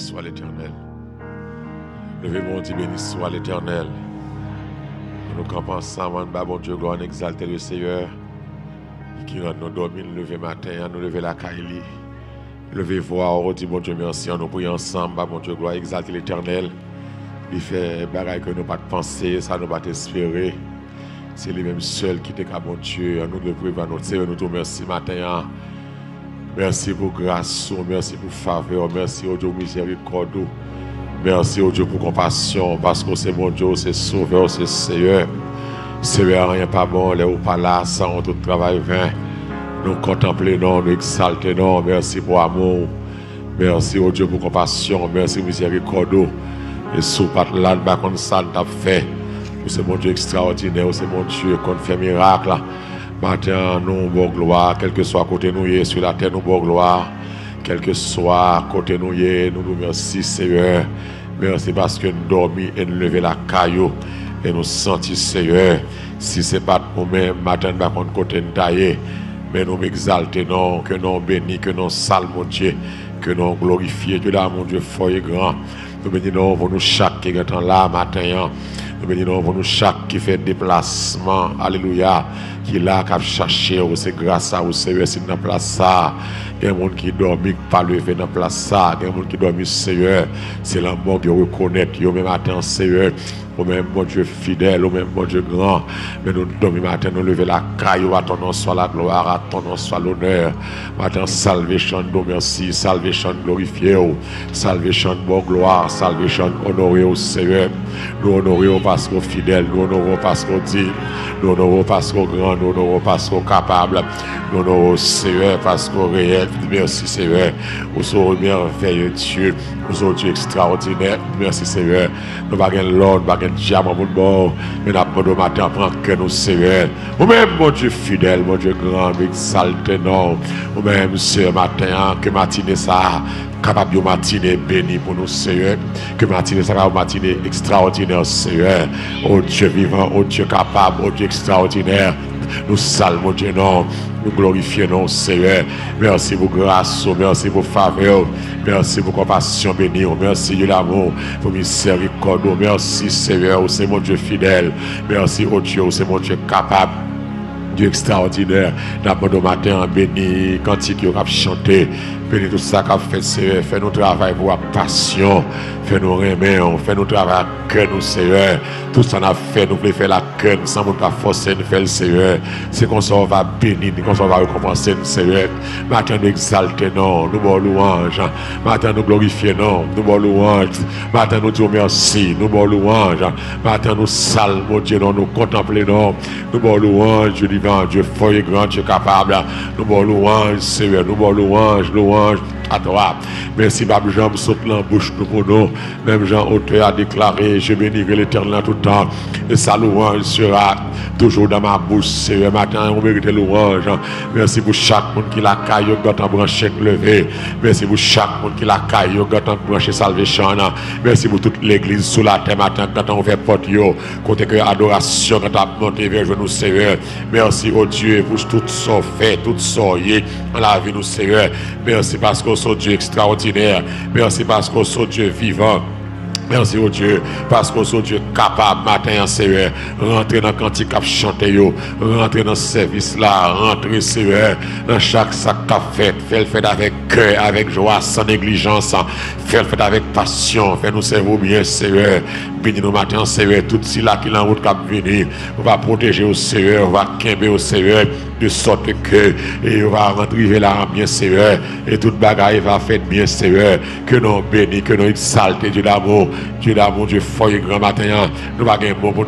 Nous te soit l'éternel. Levez mon Dieu, béni soit l'éternel. Nous campons ensemble, bah, bon Dieu, gloire, exalter le Seigneur. Qui rend nous dormir, lever matin, nous lever la caille. Levez voir, oh Dieu, bon Dieu, merci. Nous prions ensemble, bah, bon Dieu, gloire, exalter l'éternel. Il fait bagaille que nous pas penser, ça nous pas espérer. C'est les mêmes seuls qui étaient bon Dieu. Nous devons priver notre Seigneur. Nous te remercions matin. Merci pour grâce, merci pour faveur, merci au Dieu miséricorde. Merci au Dieu pour compassion, parce que c'est mon Dieu, c'est sauveur, c'est Seigneur. Seigneur, rien pas bon, les ou pas là, sans tout travail vain. Nous contempler, non, nous exalter, non. Merci pour amour. Merci au Dieu pour compassion, merci miséricorde. Et sous pas là, ça, t'a fait. C'est mon Dieu extraordinaire, c'est mon Dieu qui fait miracle. Matin, nous, bon gloire, quel que soit côté nous, sur la terre, nous, bon gloire. Quel que soit côté nous, nous nous merci, Seigneur. Merci parce que nous dormons et nous levons la caillou et nous sentons, Seigneur. Si ce n'est pas nous-mêmes, matin, nous contre côté nous tailler. Mais nous m'exaltons, non, que nous bénis, que nous saluons, mon Dieu, que nous glorifions, Dieu là, mon Dieu, fort et grand. Nous bénissons pour nous chaque qui est là, matin. Nous bénissons pour nous chaque qui fait déplacement. Alléluia qui là, qui a cherché, c'est grâce à vous, c'est dans place ça. Il y a des gens qui dorment, qui pas levé dans place ça. Il y a des gens qui dorment, Seigneur, c'est la mort qui reconnaît, yo même attend, Seigneur. Au même bon Dieu fidèle, au même bon Dieu grand. Mais nous dormons matin, nous lever la caille, à ton nom soit la gloire, à ton nom soit l'honneur. Matin, salvation, nous merci, salvation, glorifié, salvation, bon gloire, salvation, honoré au Seigneur. Nous honorons parce qu'on fidèle, nous honorons parce qu'on dit, nous honorons parce qu'on grand, nous honorons parce qu'on capable, nous honorons Seigneur parce qu'on réel. Merci Seigneur, vous sommes merveilleux Dieu, vous sommes Dieu extraordinaire. Merci Seigneur. Nous n'avons l'ordre, nous n'avons diamant pour nous, mais nous matin prendre que nous Seigneur. Vous-même, mon Dieu fidèle, mon Dieu grand, exalté, non. Vous-même, ce matin, que matinée ça, capable de matinée béni pour nous, Seigneur. Que matinée, ça va matinée extraordinaire, Seigneur. Oh Dieu vivant, oh Dieu capable, oh Dieu extraordinaire. Nous saluons Dieu, non. Nous glorifions, Seigneur. Merci pour grâce, merci pour faveur. Merci pour compassion béni. Merci de l'amour, pour miséricorde. Merci, Seigneur, c'est mon Dieu fidèle. Merci, oh Dieu, c'est mon Dieu capable. Dieu extraordinaire. D'abord, matin, béni, quand il a chanté. Tout ça qu'a fait, Seigneur. Fais nous travail pour la passion. Fais nous remettre. Fais nous travail que nous, Seigneur. Tout ça n'a fait, nous voulons faire la queue. Sans nous pas forcer, nous faire Seigneur. C'est qu'on s'en va bénir, qu'on s'en va recommencer, Seigneur. Matin, nous exalter, non. Nous bon louange. Matin, nous glorifier, non. Nous bon louange. Matin, nous disons merci. Nous bon louange. Matin, nous saluons, mon Dieu, non. Nous contempler, non. Nous bon louange, Dieu divin, Dieu fort et grand, Dieu capable. Nous bon louange, Seigneur. Nous bon louange, louange Lord. À toi. Merci, Babi Jean, saute la bouche pour nous. Même Jean, auteur, a déclaré Je bénirai l'éternel tout le temps. Et sa louange sera toujours dans ma bouche. C'est matin, on mérite louange. Merci pour chaque monde qui la caille, qui a branché levé. Merci pour chaque monde qui la caille, qui a branché salvation. Merci pour toute l'église sous la terre matin, quand on fait porte, côté que adoration, quand on monté vers nous, Seigneur. Merci, au Dieu, pour tout ce fait, tout ce dans la vie, nous, Seigneur. Merci parce que sont Dieu extraordinaire. Merci parce que sont Dieu vivant. Merci au Dieu, parce que c'est Dieu capable, matin, Seigneur, rentrer dans le cantique chanter, rentrer dans ce service là, rentrer, Seigneur, dans chaque sac fait, fait le fait avec cœur, avec joie, sans négligence, fait le fait avec passion, fait nous servir bien, Seigneur, bénis nous matin, Seigneur, tout ce là qui est en route cap venir, on va protéger au Seigneur, on va quimber au Seigneur, de sorte que, on va rentrer là bien, Seigneur, et toute bagaille va faire bien, Seigneur, que nous bénis, que nous exaltés, Dieu d'amour, Dieu d'amour, Dieu fort et grand matin, nous va gagner bon pour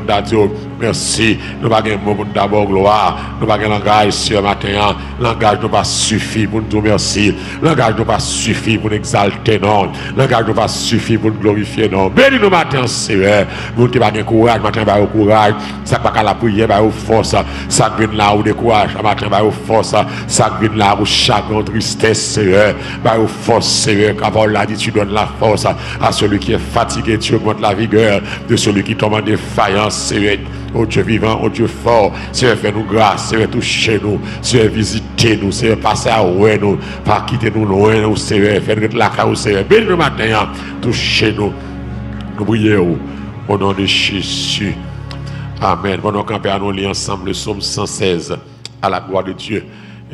merci, nous un bon pour d'abord gloire, nous va gagner langage ce matin, langage ne pas suffire pour nous merci, langage ne pas suffire pour nous exalter, non, langage ne pas suffire pour nous glorifier, non, bénis nous matin, Seigneur, vous ne pas courage, matin, va au courage, ça pas qu'à la prière, va au force, ça vient là où décourage, matin, va au force, ça vient là où chagrin, tristesse, Seigneur, va au force, Seigneur, car l'a dit, tu donnes la force à celui qui est fatigué, tu augmentes la vigueur de celui qui tombe en défaillance, Seigneur. Oh Dieu vivant, oh Dieu fort, Seigneur, fais-nous grâce, Seigneur, touchez-nous, Seigneur, visitez-nous, Seigneur, passez à loin nous, pas quitter nous loin, nous, Seigneur, faites la caille, Seigneur, bénis nous matin, hein. touchez-nous, nous prions au nom de Jésus. Amen. Pendant qu'on peut nous lire ensemble le psaume 116 à la gloire de Dieu.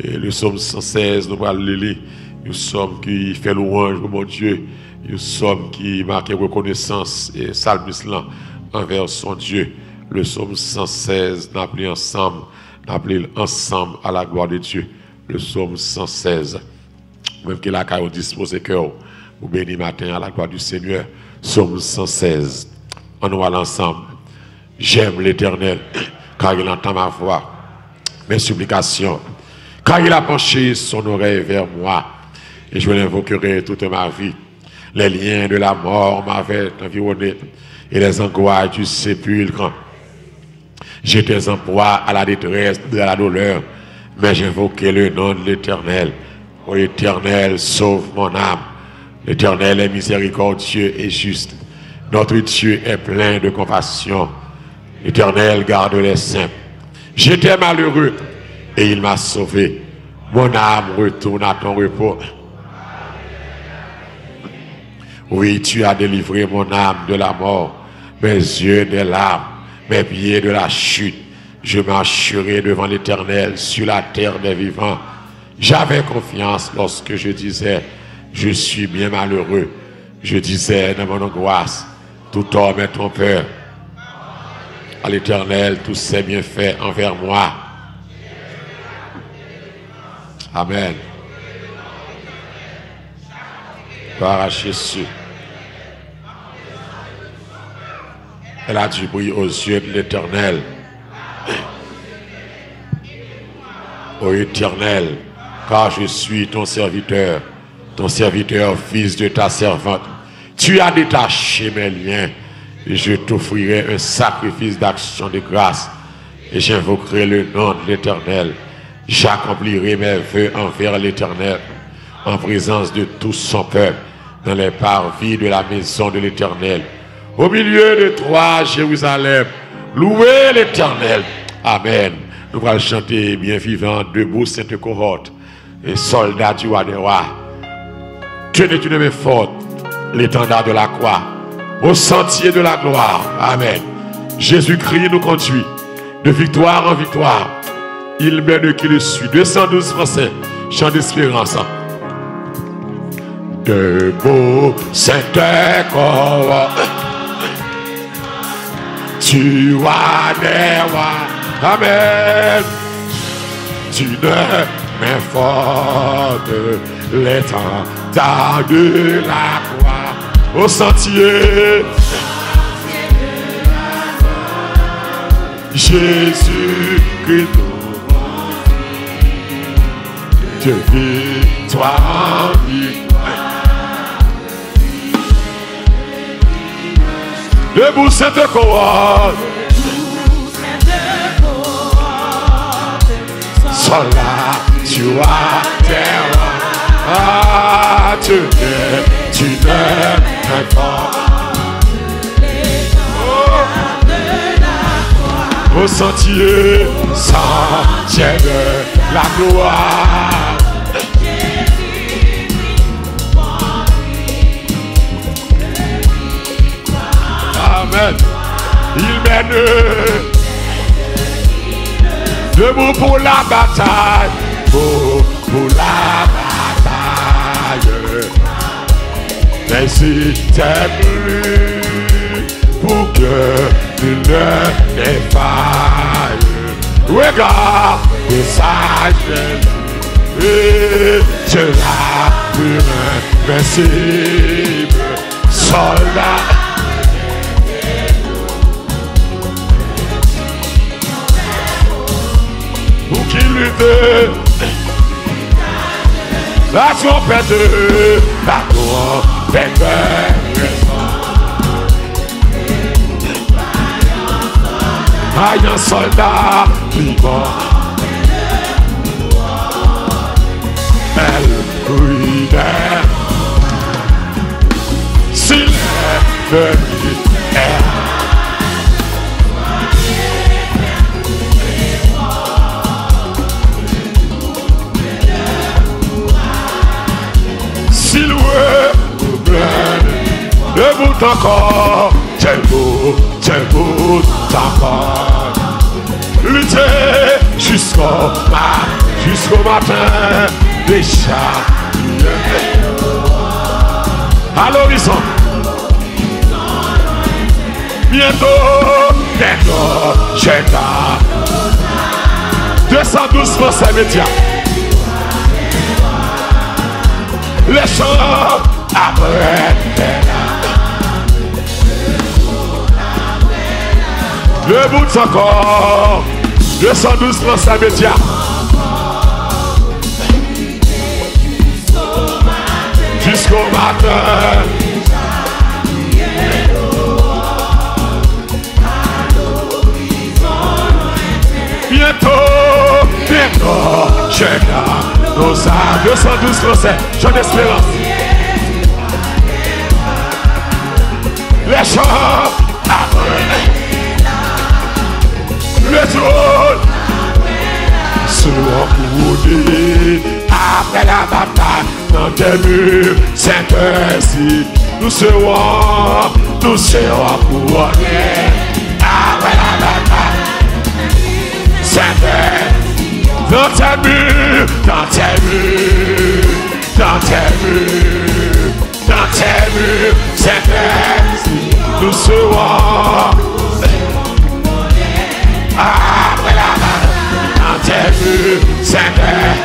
Le psaume 116, nous allons le lire. Nous sommes qui fait louange mon Dieu. Nous sommes qui marquent reconnaissance et salmisme envers son Dieu le psaume 116, nous appelons ensemble, nous ensemble à la gloire de Dieu. Le psaume 116. Même que la caille dispose cœur, vous bénis matin à la gloire du Seigneur. Psaume 116. On nous ensemble. J'aime l'éternel, car il entend ma voix, mes supplications, car il a penché son oreille vers moi, et je l'invoquerai toute ma vie. Les liens de la mort m'avaient environné, et les angoisses du sépulcre J'étais en proie à la détresse, à la douleur, mais j'invoquais le nom de l'Éternel. Ô Éternel, sauve mon âme. L'Éternel est miséricordieux et juste. Notre Dieu est plein de compassion. L'Éternel garde les saints. J'étais malheureux et il m'a sauvé. Mon âme retourne à ton repos. Oui, tu as délivré mon âme de la mort, mes yeux des larmes mes pieds de la chute. Je marcherai devant l'Éternel sur la terre des vivants. J'avais confiance lorsque je disais, je suis bien malheureux. Je disais dans mon angoisse, tout homme est trompeur. À l'Éternel, tous ses bienfaits envers moi. Amen. Par Jésus. Elle a du bruit aux yeux de l'éternel. Ô éternel, car je suis ton serviteur, ton serviteur, fils de ta servante. Tu as détaché mes liens et je t'offrirai un sacrifice d'action de grâce et j'invoquerai le nom de l'éternel. J'accomplirai mes voeux envers l'éternel en présence de tout son peuple dans les parvis de la maison de l'éternel au milieu de toi, Jérusalem. Louez l'éternel. Amen. Nous allons chanter bien vivant, debout, cette cohorte. Et soldats du roi des rois. Tenez une main forte l'étendard de la croix. Au sentier de la gloire. Amen. Jésus-Christ nous conduit de victoire en victoire. Il mène qui le suit. 212 Français. Chant d'espérance. Debout, cette cohorte tu vas Amen. Tu ne m'informes l'étendard de la croix au sentier. Jésus Christ de victoire en vie. Debout cette cohorte. Sola, tu as terre. Ah, tu n'es, tu n'es pas. Au sentier, sentier de la gloire. Il mène debout pour la bataille. Pour, pour la bataille. Mais si t'es plus pour que tu ne défailles. Regarde sage et je la plus invincible soldat. Pour qu'il lutte. La trompette, la trompette Vaillant soldat vivant Elle brûlait S'il est venu loué, vous béni. Debout encore, debout, debout, t'accordes. Lutter jusqu'au matin, jusqu'au matin, déjà. À l'horizon. Bientôt, bientôt, j'ai ta. 212 pour ces médias. Après Le bout de son corps, 212 Français médias. Jusqu'au matin. Bientôt, bientôt, j'ai nos âmes. 212 Français, Jean d'espérance. Les chants après le trône seront couronnés après la bataille dans tes murs Saint-Ainsi nous serons nous serons couronnés après la bataille Saint-Ainsi dans tes murs dans tes murs dans tes murs dans tes murs Saint-Ainsi nous serons après la dans tes murs, Seigneur.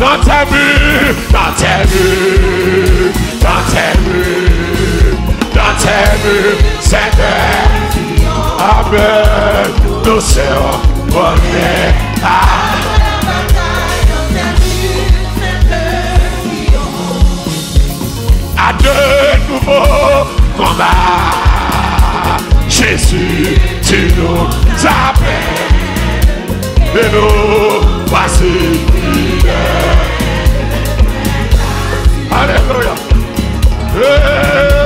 Dans tes murs, dans tes murs, dans tes murs, dans tes murs, Seigneur. Amen. Nous serons revenus nouveaux. Jésus, tu nous appelles et nous voici Alléluia. Hey.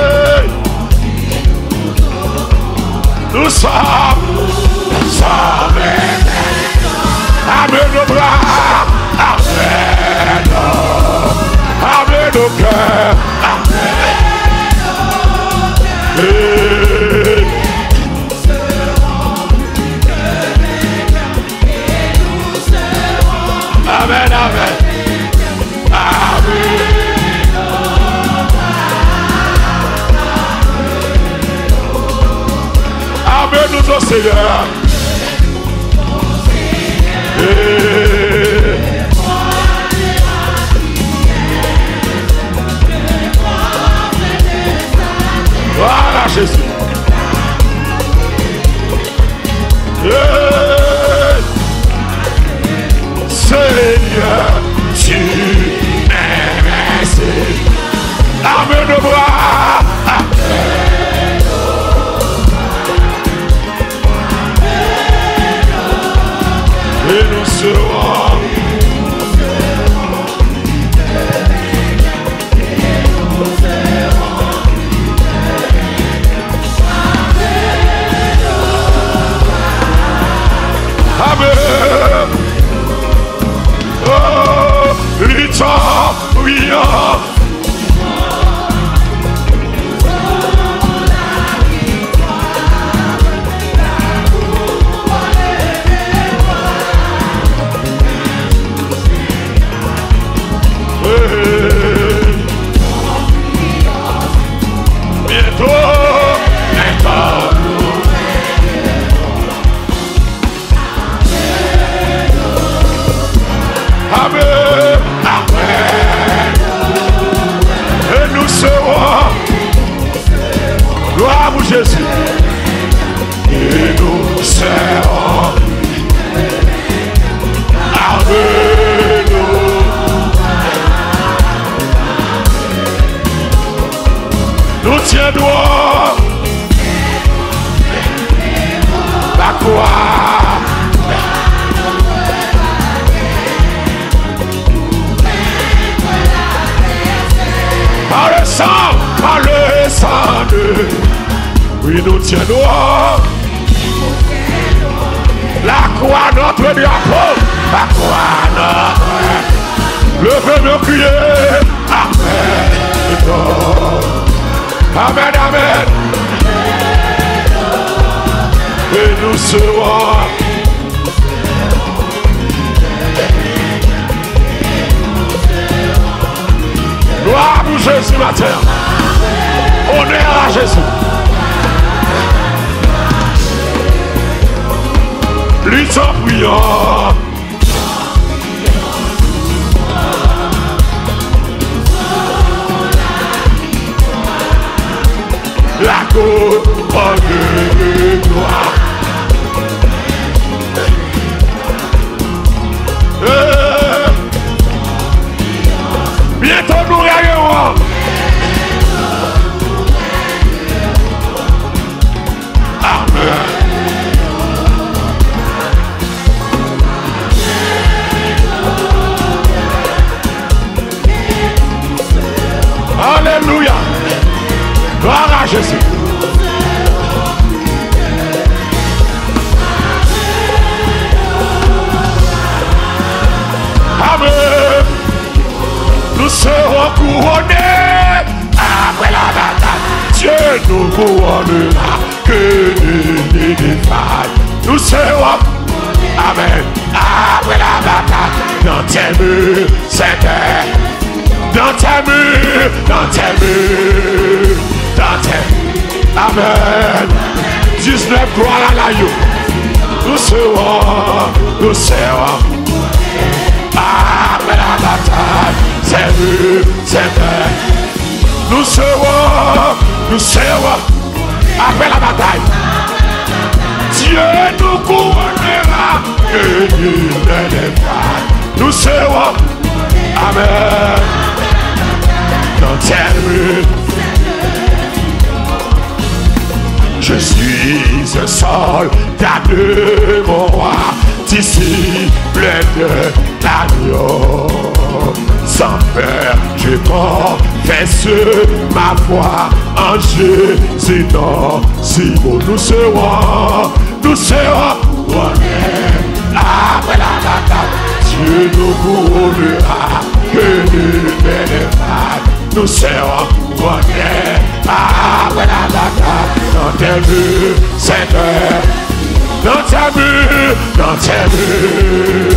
Tes murs,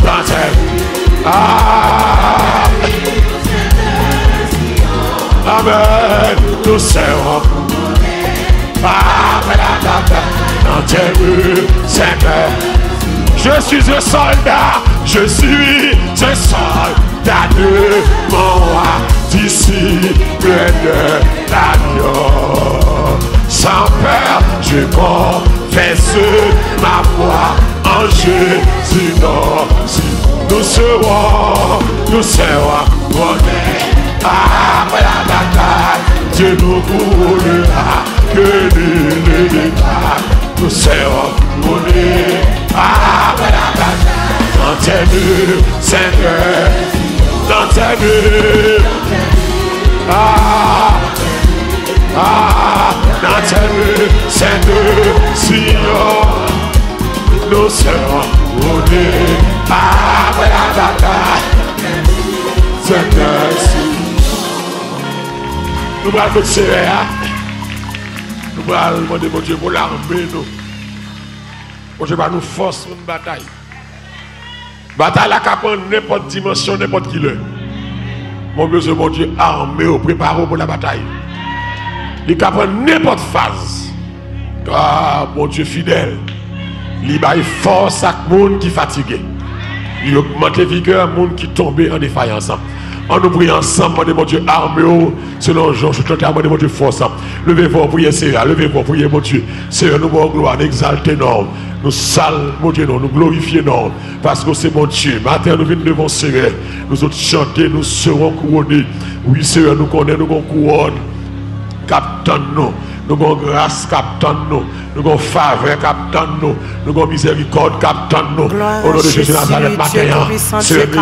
dans tes Ah, Amen. Nous serons après la bataille. Dans tes murs, Seigneur. Je suis un soldat, je suis un soldat de mon roi, disciple de l'agneau. Sans peur, je confesse ma foi en Jésus. Non, si nous serons, nous serons honnêtes après la bataille. Dieu nous couronnera que nul ne défaille. Nous serons honnêtes après la bataille. Dans tes murs, Seigneur, dans tes murs. Ah, ah, dans tes murs, Seigneur, Sion. ló ṣẹ̀wọ̀n òde. Àpẹ́ àtàtà tẹ̀tẹ̀ sí. Nígbà tó ṣe rẹ̀ á, nígbà ọmọdé mo ti mú láàrún bẹ́ẹ̀nù. Mo ti máa nu force fún bataille. Bataille akapọ̀ n'importe dimension, n'importe qui l'est. Mon Dieu, c'est mon Dieu armé au préparé pour la bataille. Il capable n'importe phase. Car ah, mon Dieu fidèle. Il a force à monde qui est fatigué. Il augmente les vigueurs à monde qui tombe en défaillance. On nous prie ensemble, mon Dieu, armé selon Jean, je te mon Dieu, force. Levez-vous, priez, Seigneur, levez-vous, priez, mon Dieu. Seigneur, nous voulons gloire, exalter, non. Nous salons, mon Dieu, nous glorifions, non. Parce que c'est mon Dieu. Matin, nous venons devant Seigneur. Nous autres chanter, nous serons couronnés. Oui, Seigneur, nous connaissons, nous couronne. Captain, nous. Nous avons grâce, captain, nous. Nous avons faveur, captain, nous. Nous avons miséricorde, captain, nous. Au nom de Jésus Nazareth, matin, Seigneur, nous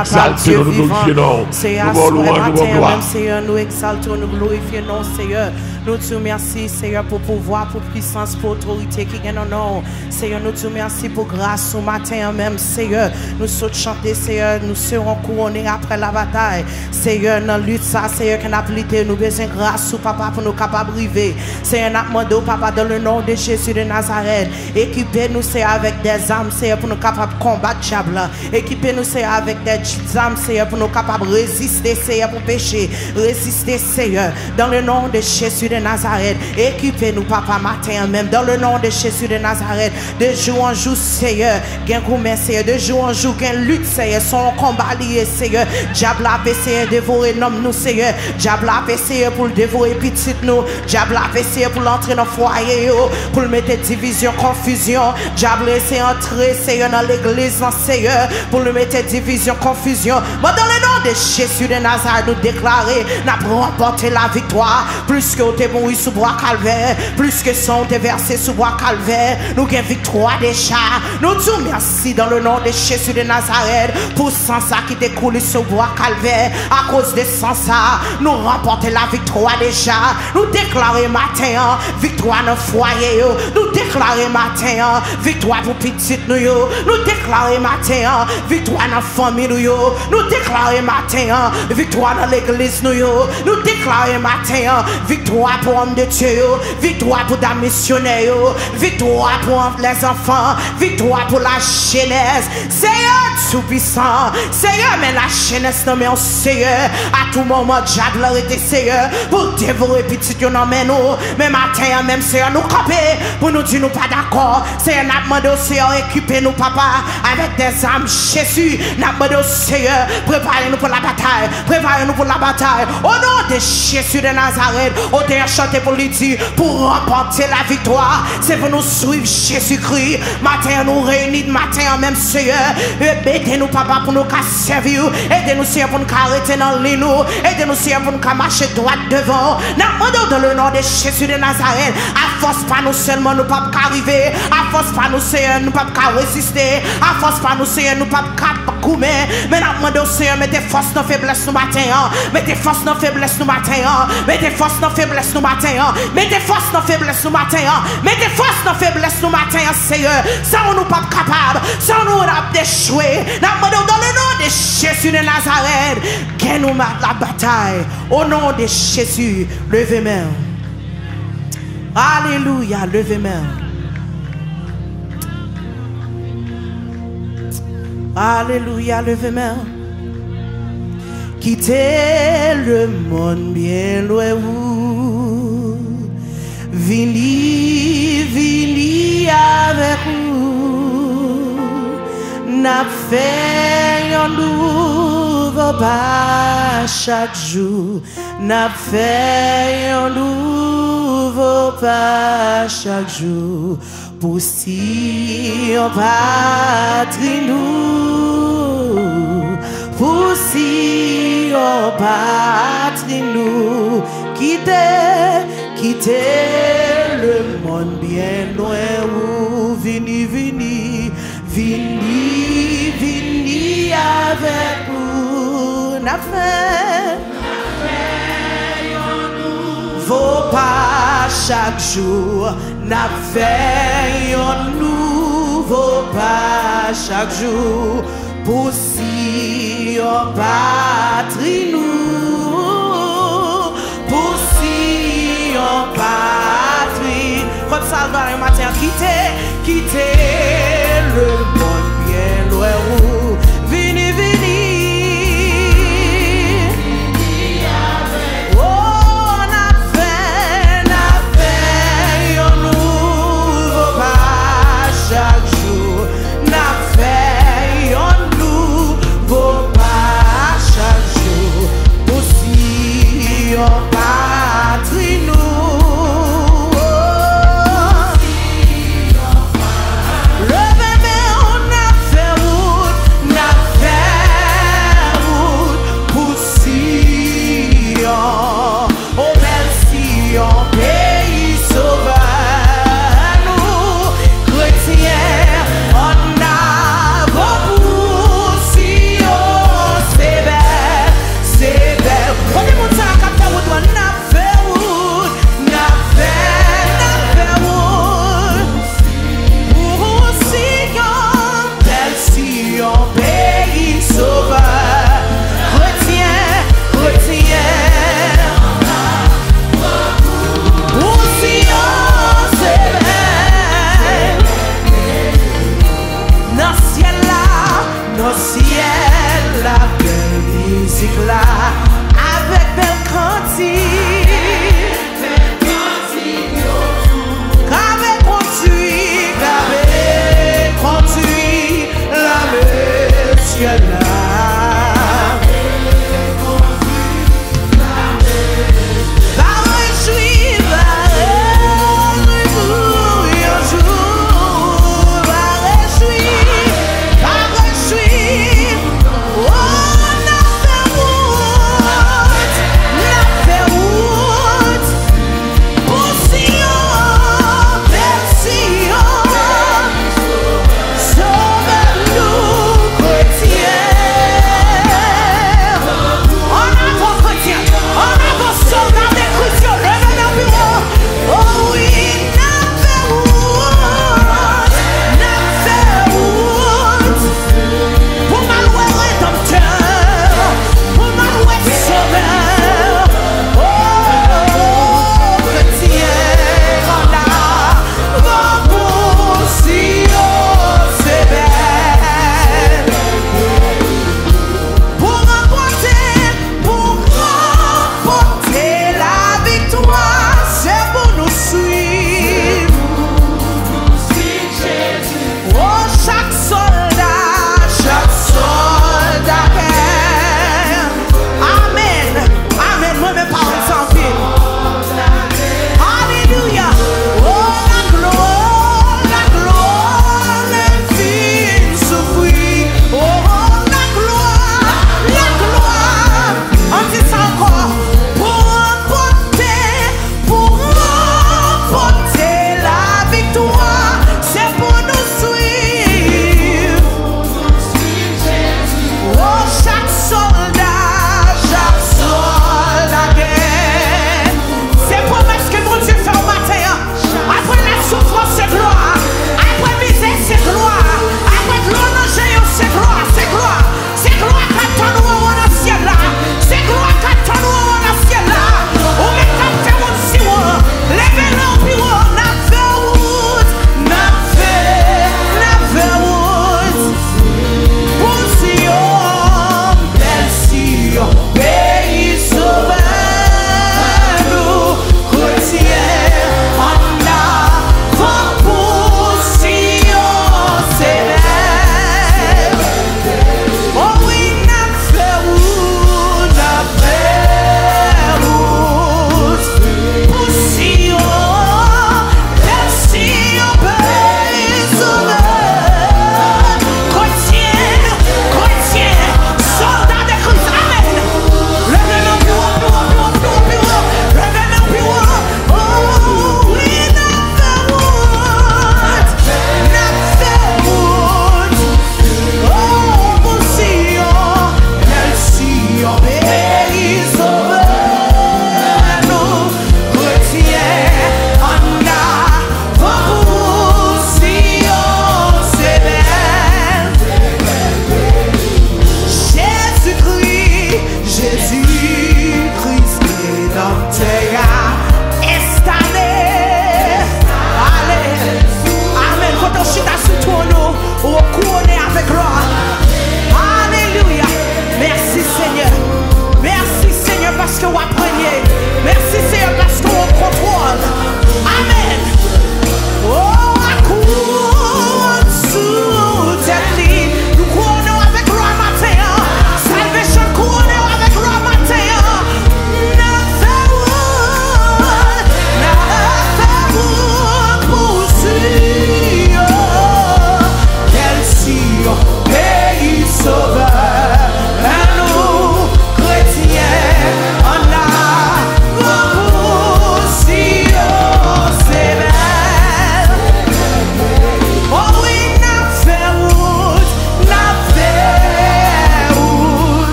exaltons, nous glorifions, nous avons nous avons gloire. Seigneur, nous exaltons, nous glorifions, Seigneur. Nous te remercions, Seigneur, pour pouvoir, pour puissance, pour autorité qui gagne en nous. Seigneur, nous te remercions pour grâce au matin même, Seigneur. Nous sautons chanter, Seigneur, nous serons couronnés après la bataille. Seigneur, dans lutte, ça, Seigneur, qu'on a nous besoin grâce au papa pour nous capables de arriver. Seigneur, nous demandons, papa, dans le nom de Jésus de Nazareth. Équipez-nous, Seigneur, avec des armes, Seigneur, pour nous capables de combattre diable. Équipez-nous, Seigneur, avec des armes, Seigneur, pour nous capables de résister, Seigneur, pour pécher. Résister, Seigneur, dans le nom de Jésus de Nazareth. Équipez-nous, Papa, matin même, dans le nom de Jésus de Nazareth. De jour en jour, Seigneur, gain gourmet, Seigneur. De jour en jour, gain lutte, Seigneur. Son combat lié, Seigneur. Diable a de dévorer l'homme, nous, Seigneur. Diable a essayé pour le dévorer petit nous. Diable a essayé pour l'entrer dans le foyer, yo, pour le mettre division, confusion. Diable a essayé d'entrer, Seigneur, dans l'église, Seigneur, pour le mettre division, confusion. Mais dans le nom de Jésus de Nazareth, nous déclarer, nous remporté la victoire. Plus que t'es mouru sous bois calvaire, plus que son t'es versé sous bois calvaire. Nous avons victoire déjà. Nous te merci dans le nom de Jésus de Nazareth pour sang ça qui découle sous bois calvaire. À cause de sang ça, nous remporter la victoire déjà. Nous déclarer matin, victoire dans le foyer. Nou deklare maten an, vitwa pou pitit nou yo. Nou deklare maten an, vitwa nan fami nou yo. Nou deklare maten an, vitwa nan l'eglis nou yo. Nou deklare maten an, vitwa pou om de tye yo. Vitwa pou da misyonè yo. Vitwa pou anv les anfan Vitwa pou la chenèz Seye toubisan Seye men la chenèz nan men seye A tou mouman diable lor ete seye Pou devore pitit yo nan men nou Men maten an, men seye nou kapè pour nous dire nous pas d'accord. C'est un demandé au Seigneur, équipez nous, papa, avec des âmes Jésus. N'a demandé au Seigneur, préparez-nous pour la bataille, préparez-nous pour la bataille. Au nom de Jésus de Nazareth, on t'a chanté pour lui dire, pour remporter la victoire, c'est pour nous suivre Jésus-Christ. Matin, nous réunis, matin, même Seigneur, aidez-nous, papa, pour nous servir, aidez-nous, Seigneur, pour nous arrêter dans les nous, aidez-nous, Seigneur, pour nous marcher droit devant. N'a demandé dans le nom de Jésus de Nazareth, à force pas nous seulement An nou pap ka rive A fos pa nou seye nou pap ka resiste A fos pa nou seye nou pap ka koume Men ap mwen do seye Mete fos nan febles nou maten Mete fos nan febles nou maten Mete fos nan febles nou maten Mete fos nan febles nou maten Mete fos nan febles nou maten Seye, san nou pap kapab San nou rap dechwe Nan mwen do dan le nou de Chesu de Nazareth Gen nou mat la batay Au nom de Jésus, levez main. Alléluia, levez main. Alléluia, levez main. Quittez le monde bien loin où. Vini, vini avec vous. N'a fait un nouveau pas chaque jour. N'a fait un nouveau pas chaque jour. Pour si on patrie nous. Pour si on patrie nous. Quittez, quittez le monde bien loin où vini, vini, vini, vini avec pas chaque jour. N'a fait un nouveau pas chaque jour. Pour si on patrie nous. Pour si on patrie. Comme ça, le matin, quitter, quitter le monde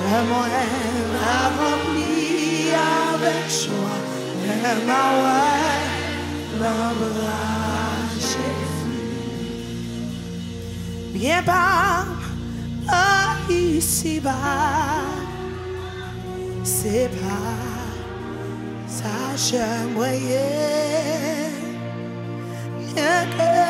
et mon haine a avec joie, et ma ouais, l'embrage Bien bas, ah, ici bas, c'est pas ça, j'aimerais bien que.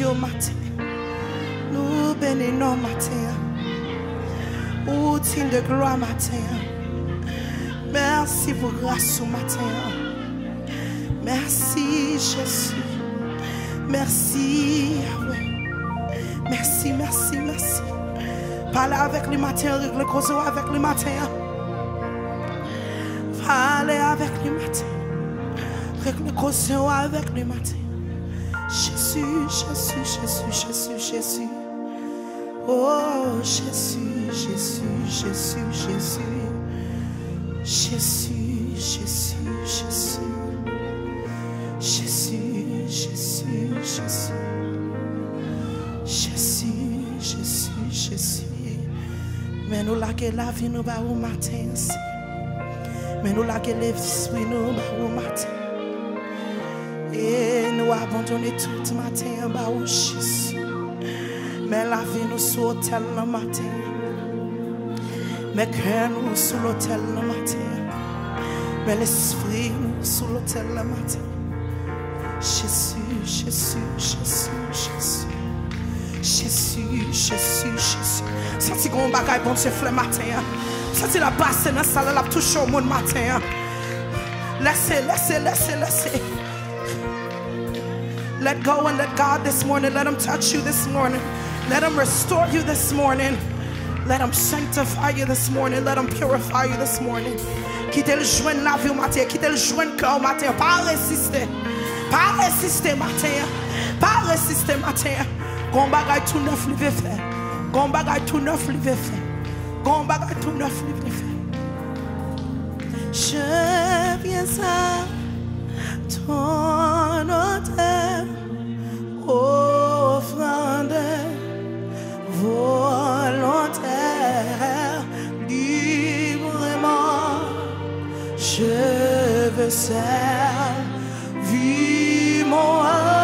Dieu matin. Nous bénissons matin. Outils de gloire matin. Merci pour grâce au matin. Merci Jésus. Merci. Merci, merci, merci. Parlez avec le matin, règle cause avec le matin. Parlez avec le matin. Règle cause avec le matin. Jésus, Jésus, Jésus, Jésus. Oh, Jésus, Jésus, Jésus, Jésus. Jésus, Jésus, Jésus. Jésus, Jésus, Jésus. Jésus, Jésus, Jésus. Mais nous la que la vie nous va au matin. Mais nous la que l'esprit nous va au matin. Abandonner tout matin en bas. Mais la vie nous sur l'autel le matin. Mais cœur nous sur l'autel le matin. Mais l'esprit nous sur l'autel le matin. Jésus, Jésus, Jésus, Jésus. Jésus, Jésus, Jésus. Senti qu'on bagaille bon Dieu le matin. Senti la passe dans la salle, la touche au monde matin. Laissez, laissez, laissez, laissez. Let go and let God this morning. Let Him touch you this morning. Let Him restore you this morning. Let Him sanctify you this morning. Let Him purify you this morning. Le joint la vie au matin. Le joint le cœur au matin. Pas résister. Pas résister matin. Pas résister matin. Gon bagay tout neuf. Gon bagay tout neuf. Gon bagay tout neuf. Je viens à ton hôtel, offrande volontaire, librement. Je veux servir mon âme.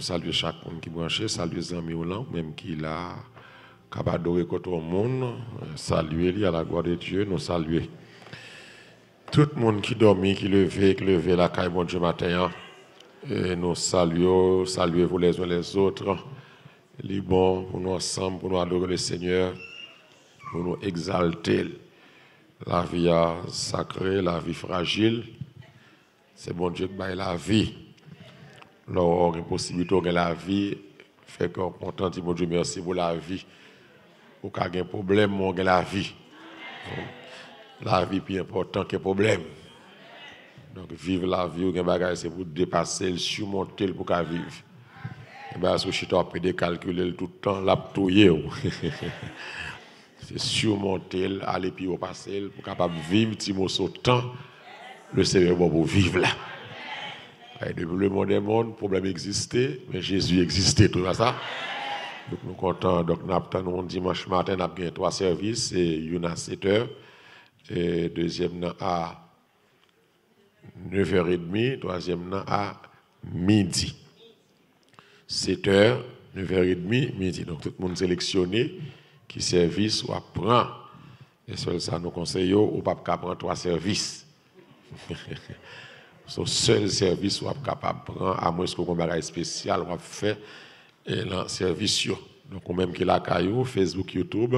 Nous saluons chaque monde qui branché, saluons les amis ou là, même qui l'a capable d'adorer côté au monde, saluer à la gloire de Dieu, nous saluer. Tout le monde qui dormit, qui levait, qui levait la caille, bon Dieu matin, hein. et nous saluons, saluez vous les uns les autres. Les bons pour nous ensemble, pour nous adorer le Seigneur, pour nous exalter. La vie sacrée, la vie fragile, c'est bon Dieu qui baille la vie. A une possibilité de la vie, fait qu'on content, bon Dieu merci pour la vie. Ou a un problème, on a la vie. La vie est plus importante que problème. Donc, vivre la vie, c'est pour dépasser, surmonter pour qu'à vivre. Et bien, si je suis de calculer tout le temps, la C'est surmonter, aller puis passer, pour capable vivre, petit mot temps, le Seigneur pour vivre là. Depuis le monde est monde, problème existait, mais Jésus existait, tout ça. Donc nous comptons, donc nous avons dimanche matin, nous avons trois services, et une à 7 heures, et deuxième à 9h30, troisième à midi. 7 h 9h30, midi. Donc tout le monde sélectionné qui service ou apprend. Et seul ça nous conseille ou pas prendre trois services. Son seul service ou capable de prendre, à moins que vous un spécial ou fait dans service. Donc, même qui la caillou, Facebook, YouTube,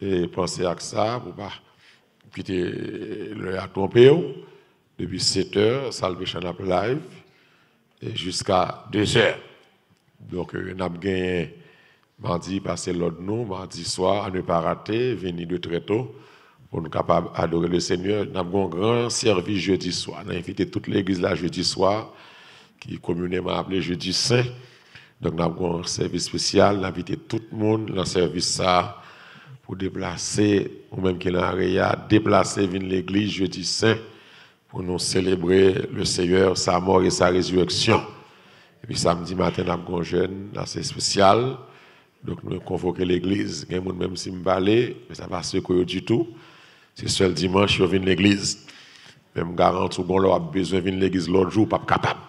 et pensez à ça, pour pas quitter le à tromper depuis 7 heures, Salvation Up Live, jusqu'à 2 heures. Donc, on a gagné mardi, passer l'autre nous, mardi soir, à ne pas rater, venir de très tôt pour nous capables d'adorer le Seigneur. Nous avons un grand service jeudi soir. Nous avons invité toute l'église là jeudi soir, qui est communément appelé jeudi saint. Donc, nous avons un service spécial. Nous avons invité tout le monde dans le service ça pour déplacer, ou même qui est en déplacer venir l'église jeudi saint pour nous célébrer le Seigneur, sa mort et sa résurrection. Et puis samedi matin, nous avons un jeune assez spécial. Donc nous avons convoqué l'église. Il y a même si je mais ça va se du tout. C'est seul dimanche, je viens de l'église. Même garantie, bon, là, a besoin de l'église l'autre jour, pas capable.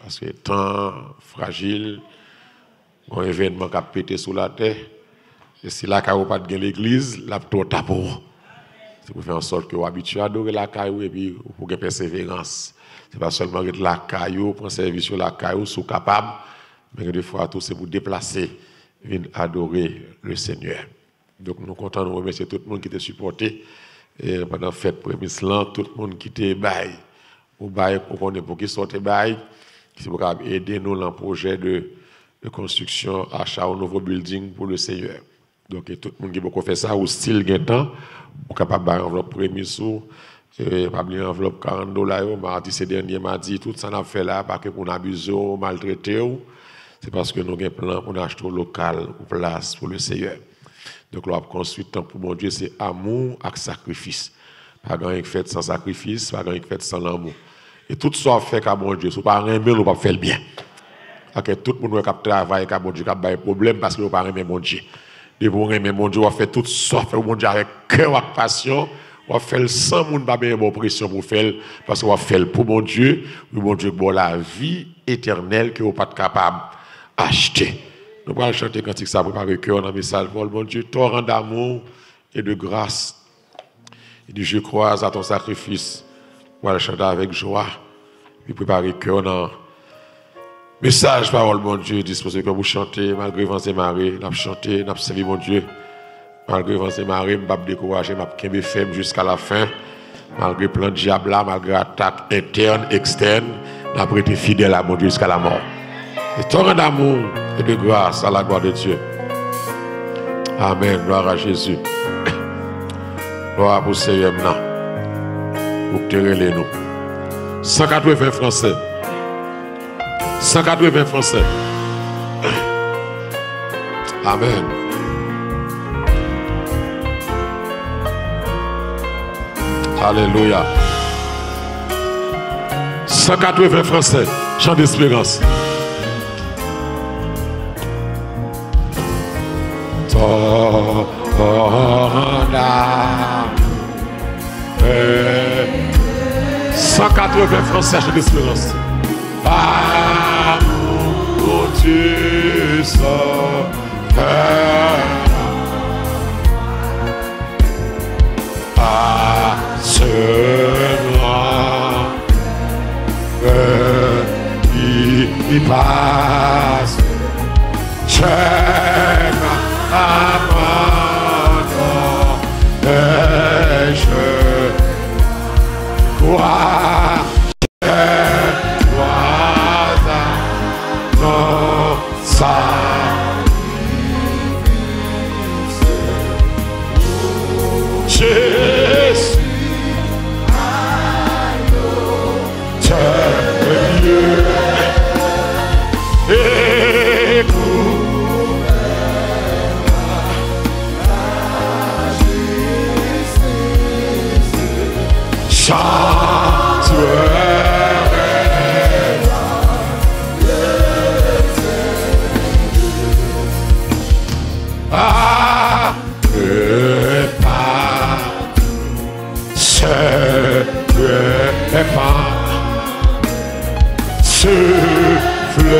Parce que temps fragile, un événement qui a pété sous la terre, et si la caillou pas de l'église, la tout tapo. C'est pour faire en sorte que vous habituez à adorer la caillou et puis pour faire persévérance. C'est pas seulement que la caillou, pour servir sur la caillou, sont capables, mais des fois tout c'est pour déplacer, venir adorer le Seigneur. Donc nous comptons de remercier tout le monde qui était supporté et pendant la fête prémisse tout le monde qui était bail, au bail pour qu'on pour qu'ils sortent bail, qui pour aider nous dans le projet de, construction, achat un nouveau building pour le Seigneur. Donc, tout le monde qui peut faire ça, au style gain temps, est capable de enveloppe prémisse ou, pas une enveloppe 40 dollars, mardi, ces derniers mardi, tout ça n'a fait là, parce que pour abuser ou maltraiter, c'est parce que nous avons un plan pour acheter au local, ou place pour le Seigneur. Donc, là, construit temps pour mon Dieu, c'est amour et sacrifice. Pas grand fait sans sacrifice, pas grand fait sans l'amour. Et tout ça fait qu'à mon Dieu, si vous pas aimer, vous pas faire le bien. tout le monde qui travaille, qui a mon Dieu, qui a des problèmes parce que vous pas aimer mon Dieu. Et vous aimer mon Dieu, vous fait tout ça, fait mon Dieu avec cœur et passion. Vous fait sans monde pas bien bonne pression pour faire parce vous fait pour mon Dieu, mon Dieu pour la vie éternelle que vous pas capable d'acheter. Nous allons chanter quand ça préparer cœur dans le message. Mon Dieu, torrent d'amour et de grâce. Il dit, je crois à ton sacrifice. Nous allons chanter avec joie. Puis préparer cœur dans le message, parole, mon Dieu, disposé que vous chantez, malgré vents et marées, nous chanté, nous servi, mon Dieu. Malgré vents et marées, je ne décourager, je vais ferme jusqu'à la fin. Malgré plein de diable, malgré attaque interne, externe, nous avons été fidèles à mon Dieu jusqu'à la mort. Et torrent d'amour et de grâce à la gloire de Dieu. Amen. Gloire à Jésus. Gloire pour Seigneur maintenant. Pour les nous. 180 Français. 180 Français. Amen. Alléluia. 180 Français. Chant d'espérance. 180 francs sèche d'espérance. Amour, Dieu, abandon de jeu.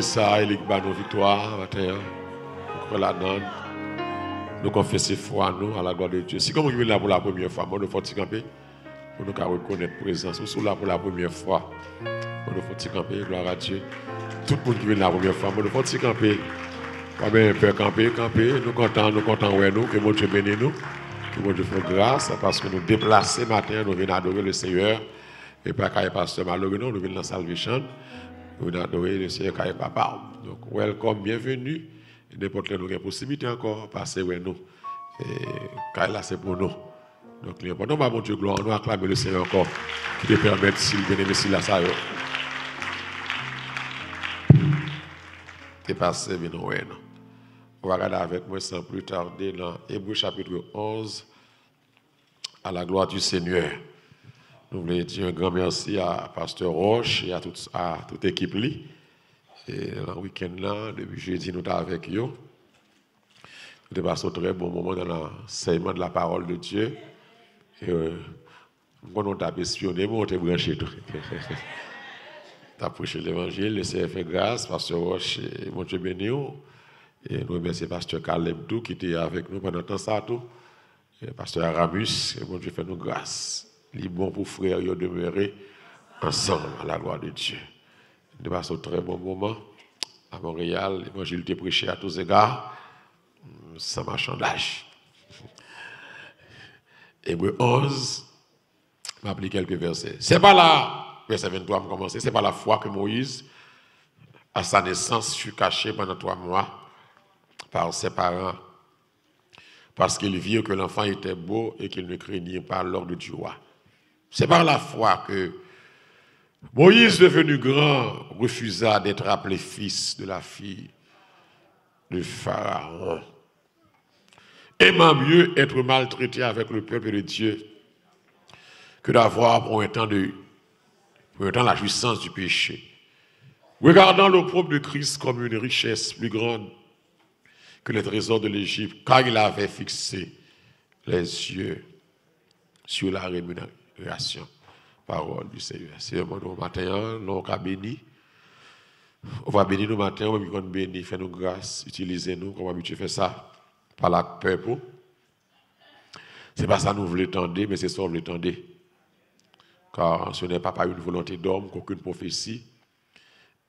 Sacrifice, ça, il est nos victoires. Nous la donne. Nous confessons foi nous à la gloire de Dieu. Si comme vous venez là pour la première fois, nous faut camper pour nous reconnaître la présence. Nous sommes là pour la première fois. Nous faut camper, gloire à Dieu. Tout le monde qui vient la première fois, nous faut camper. Pas bien, peut camper, camper. Nous comptons, nous comptons, ouais, nous, que mon Dieu bénisse nous. Que mon Dieu fasse grâce parce que nous déplaçons matin, nous venons adorer le Seigneur. Et pas qu'à pasteur malheureux, nous venons dans la salvation. Nous adorer le Seigneur qui papa. Donc, welcome, bienvenue. N'importe quelle possibilité encore, passer ouais nous. Et là, c'est pour nous. Donc, l'important, bah, mon Dieu, gloire, nous acclamer le Seigneur encore, qui te permet, s'il bien aimé, s'il a ça, passer, bien, ouais, non. On va regarder avec moi sans plus tarder dans Hébreu chapitre 11, à la gloire du Seigneur. Nous voulons dire un grand merci à Pasteur Roche et à toute, à l'équipe. Et le week-end là, depuis jeudi, nous sommes avec eux. Nous avons passé un très bon moment dans l'enseignement de la parole de Dieu. Euh, on t'a espionné, on t'a branché tout. tu as prêché l'évangile, le fait grâce, Pasteur Roche, et mon Dieu béni. Et nous remercions Pasteur Caleb Dou qui était avec nous pendant tout ça. Tout. Et Pasteur Aramus, et bon Dieu fait nous grâce. Il est pour frères de demeurer ensemble à la gloire de Dieu. Nous passons un très bon moment à Montréal. L'évangile était prêché à tous égards, sans marchandage. Hébreu 11, je vais quelques versets. C'est pas là, verset 23, je commencer, c'est pas la foi que Moïse, à sa naissance, fut caché pendant trois mois par ses parents, parce qu'ils virent que l'enfant était beau et qu'il ne craignait pas l'ordre du roi. C'est par la foi que Moïse, devenu grand, refusa d'être appelé fils de la fille de Pharaon. Aimant mieux être maltraité avec le peuple de Dieu que d'avoir pour un temps, de, temps la jouissance du péché. Regardant l'opprobre de Christ comme une richesse plus grande que les trésors de l'Égypte, car il avait fixé les yeux sur la rémunération. Parole du Seigneur. C'est un matin, nous avons béni. On va bénir nous matin, on va bénir, faire nous grâce, utilisez-nous, comme habitué faire ça, par la peuple. Ce n'est pas ça nous voulons tendre, mais c'est ça nous voulons tendre. Car ce n'est pas par une volonté d'homme qu'aucune prophétie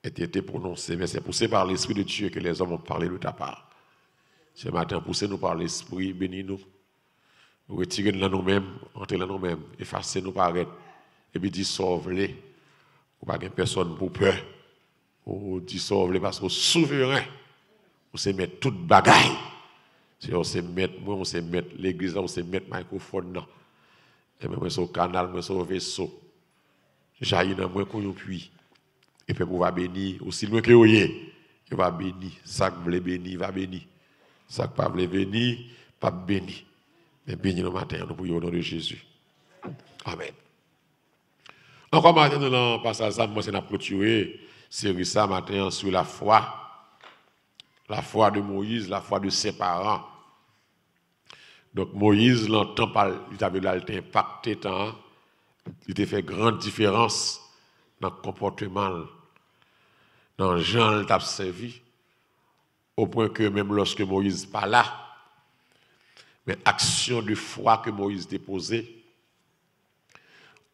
ait été prononcée, mais c'est poussé par l'Esprit de Dieu que les hommes ont parlé de ta part. Ce matin, poussez-nous par l'Esprit, bénis-nous. Retirez-nous nous-mêmes, entrez dans nous-mêmes, effacez-nous par être, et puis dissolvez-les. Ou pas personne pour peur. Ou dissolvez-les parce que souverain, on se met toute bagaille. Si on se met, moi, on se met l'église on se met microphone là. Et même sur le canal, moi, sur le vaisseau. J'ai dans moi qu'on puis. Et puis, on va bénir. Aussi loin que vous il va bénir. Ça que vous voulez bénir, il va bénir. Ça que pas voulez bénir, pas bénir. Mais bénir le matin, nous prions au nom de Jésus. Amen. Encore maintenant, dans le passage, moi, c'est la clôturé, c'est ça matin sur la foi. La foi de Moïse, la foi de ses parents. Donc Moïse, l'entend il avait impacté il a fait grande différence dans le comportement, dans le genre qu'il a servi, au point que même lorsque Moïse n'est pas là, mais action de foi que Moïse déposait,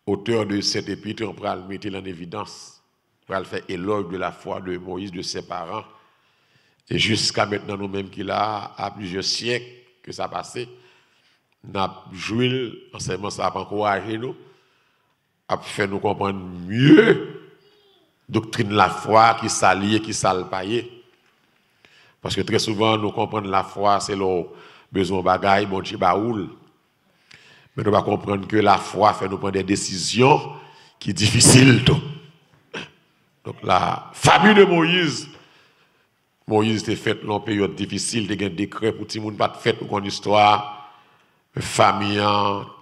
auteur de cette épître, on pourra le mettre en évidence, on pourra le faire éloge de la foi de Moïse, de ses parents, et jusqu'à maintenant, nous-mêmes qu'il a, à plusieurs siècles que ça passé, nous avons joué, enseignement, ça a encouragé nous, a fait nous comprendre mieux doctrine de la foi qui s'allie qui s'alpaye. Parce que très souvent, nous comprenons la foi, c'est le besoin de bagaille, bon Dieu, baoul. Mais nous va comprendre que la foi fait nous prendre des décisions qui sont difficiles. Donc la famille de Moïse, Moïse était fait dans une période difficile, il a un décret pour tout le monde, pas de fête pour une histoire. La famille,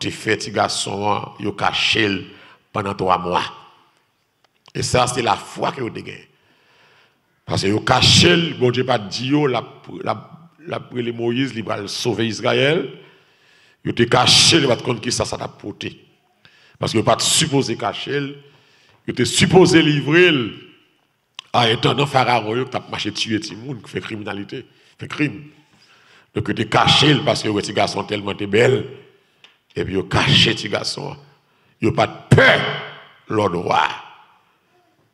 t'es fait, les garçons, ils ont caché pendant trois mois. Et ça, c'est la foi que vous avez. Parce que vous caché, bon Dieu pas dit, la, la, la, la Moïse, il va sauver Israël. Vous avez caché, il va te qui ça, ça t'a porté. Parce que pas supposé cacher, il était supposé livrer à étonnant pharaon qui a marché tuer tout le monde, qui fait criminalité, fait crime. Donc il était caché parce que ce garçon tellement était belle. Et puis il a caché ce garçon. Il n'a pas de peur, l'ordre roi.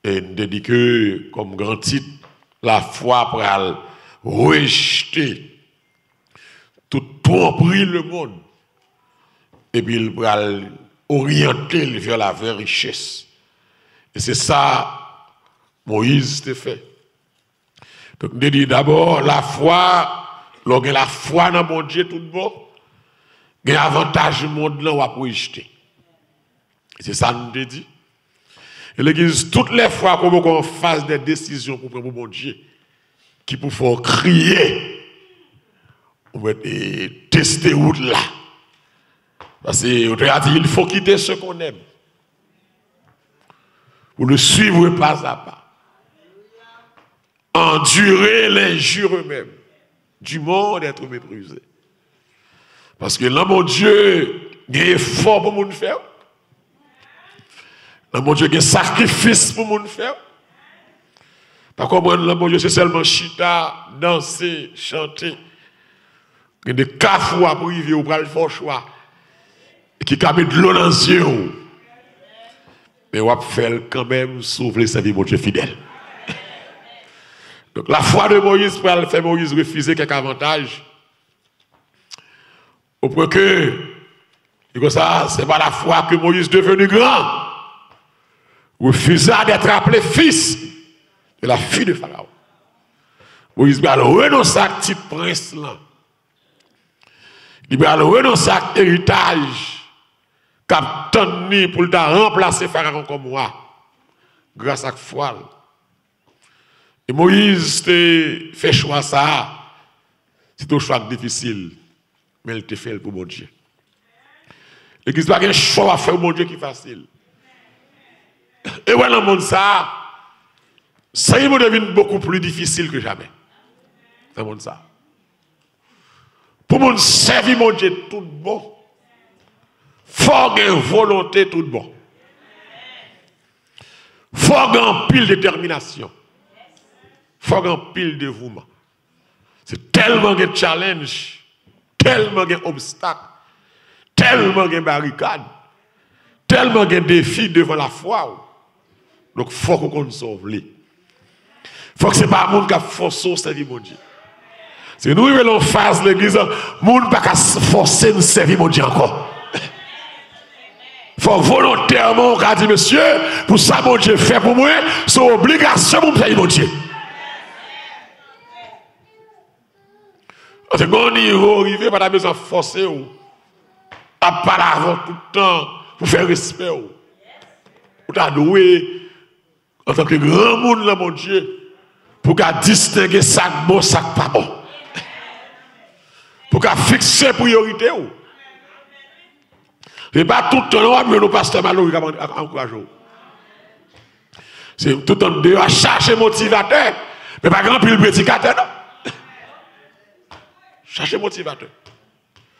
Et il dit que, comme grand titre, la foi pour rejeter tout tromperie le monde. Et puis il va orienter vers la vraie richesse. Et c'est ça Moïse t'a fait. Donc, il dit d'abord, la foi, lorsque la foi dans mon Dieu tout bon, il y a avantage du monde là, on va rejeter. C'est ça nous dit. Et l'église, toutes les fois qu'on fasse des décisions pour prendre mon Dieu, qui pour crier, va tester route là. Parce qu'il faut quitter ce qu'on aime. Pour le suivre pas à pas. Endurer l'injure eux-mêmes du monde être méprisé. Parce que là, mon Dieu, il y a effort pour nous faire. Là, mon Dieu, il y sacrifice pour nous faire. Mon Dieu, c'est seulement chita, danser, chanter. Il y a des cafous à priver ou le fort choix. Qui mis de l'eau dans les yeux. Mais on faire quand même sauver sa vie, mon Dieu fidèle. Donc la foi de Moïse pour faire Moïse refuser quelques avantages. Au point que, ça, c'est pas la foi que Moïse est devenu grand. Refusa d'être appelé fils de la fille de Pharaon. Moïse va renoncer à petit prince là? Il va renoncer à l'héritage qu'a pour le remplacer Pharaon comme moi. Grâce à foi. Et Moïse fait choix ça. C'est un choix difficile, mais il te fait pour mon Dieu. L'église n'a pas un choix à faire pour mon Dieu qui est facile. Et voilà, le monde ça, ça devient beaucoup plus difficile que jamais. Monde ça. Pour mon servir mon Dieu tout bon, faut avoir volonté tout bon. Faut avoir pile détermination faut un pile dévouement. C'est tellement de challenge, tellement de obstacles, tellement de barricades, tellement de défis devant la foi. Donc, il faut qu'on sauve Il faut que ce pas monde qui a forcé servir mon Dieu. C'est nous qui en phase l'église, monde pas forcer nous servir mon Dieu encore. Faut volontairement dire, monsieur, pour ça, mon Dieu fait pour moi, c'est obligation pour servir mon Dieu. Parce que quand on arrive, pas besoin de forcer ou à parler tout le temps pour faire respect ou pour t'adouer en tant que grand monde là, mon Dieu, pour qu'à distinguer ça bon, ça pas bon. Pour qu'à fixer priorité. C'est pas tout le temps, mais nos pasteurs malheureux qui encouragent. C'est tout le temps de chercher motivateur, mais pas grand pile prédicateur. Non? Cherchez motivateur.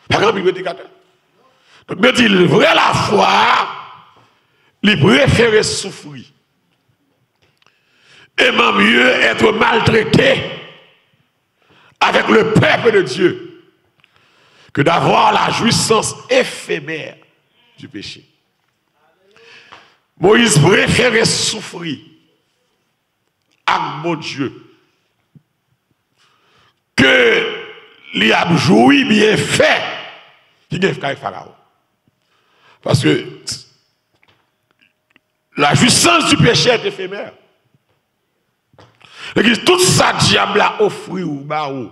Par exemple, prédicateur. Donc, me dit, vrai la foi, il préfère souffrir. Mieux être maltraité avec le peuple de Dieu que d'avoir la jouissance éphémère du péché. Moïse préférait souffrir avec mon Dieu que il a joui bien fait qui gagne Pharaon. Parce que la jouissance du péché est éphémère. Tout ça diable a offert ou bah ou,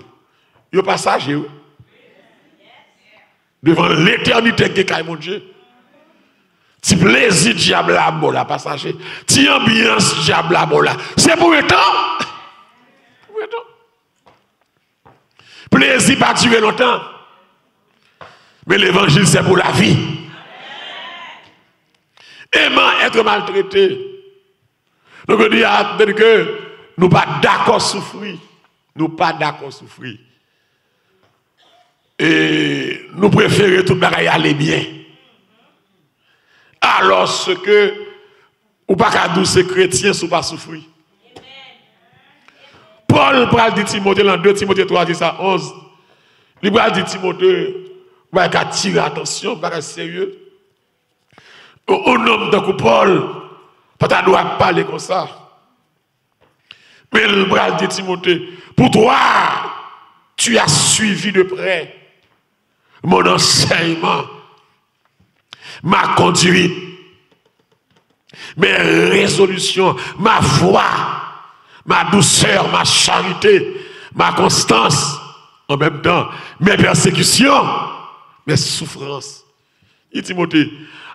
il passager devant l'éternité qui est mon Dieu. Ti plaisir diable a bon ambiance diable a bon là. C'est pour un temps. Pour un temps. Plaisir pas durer longtemps. Mais l'évangile, c'est pour la vie. Aimant être maltraité. Donc, on dit que nous pas d'accord souffrir. Nous pas d'accord souffrir. Et nous préférons tout le aller bien. Alors ce que, ou pas qu'à douce chrétien, sous pas souffrir. Paul pral dit Timothée dans 2 Timothée 3, 10 à 11. Il pral dit Timothée, va qu'à tirer attention, pas sérieux. Un homme de Paul, pas doit parler comme ça. Mais le bras dit Timothée, pour toi, tu as suivi de près mon enseignement, ma conduite, mes résolutions, ma foi, ma douceur, ma charité, ma constance, en même temps, mes persécutions, mes souffrances. Et Timothée,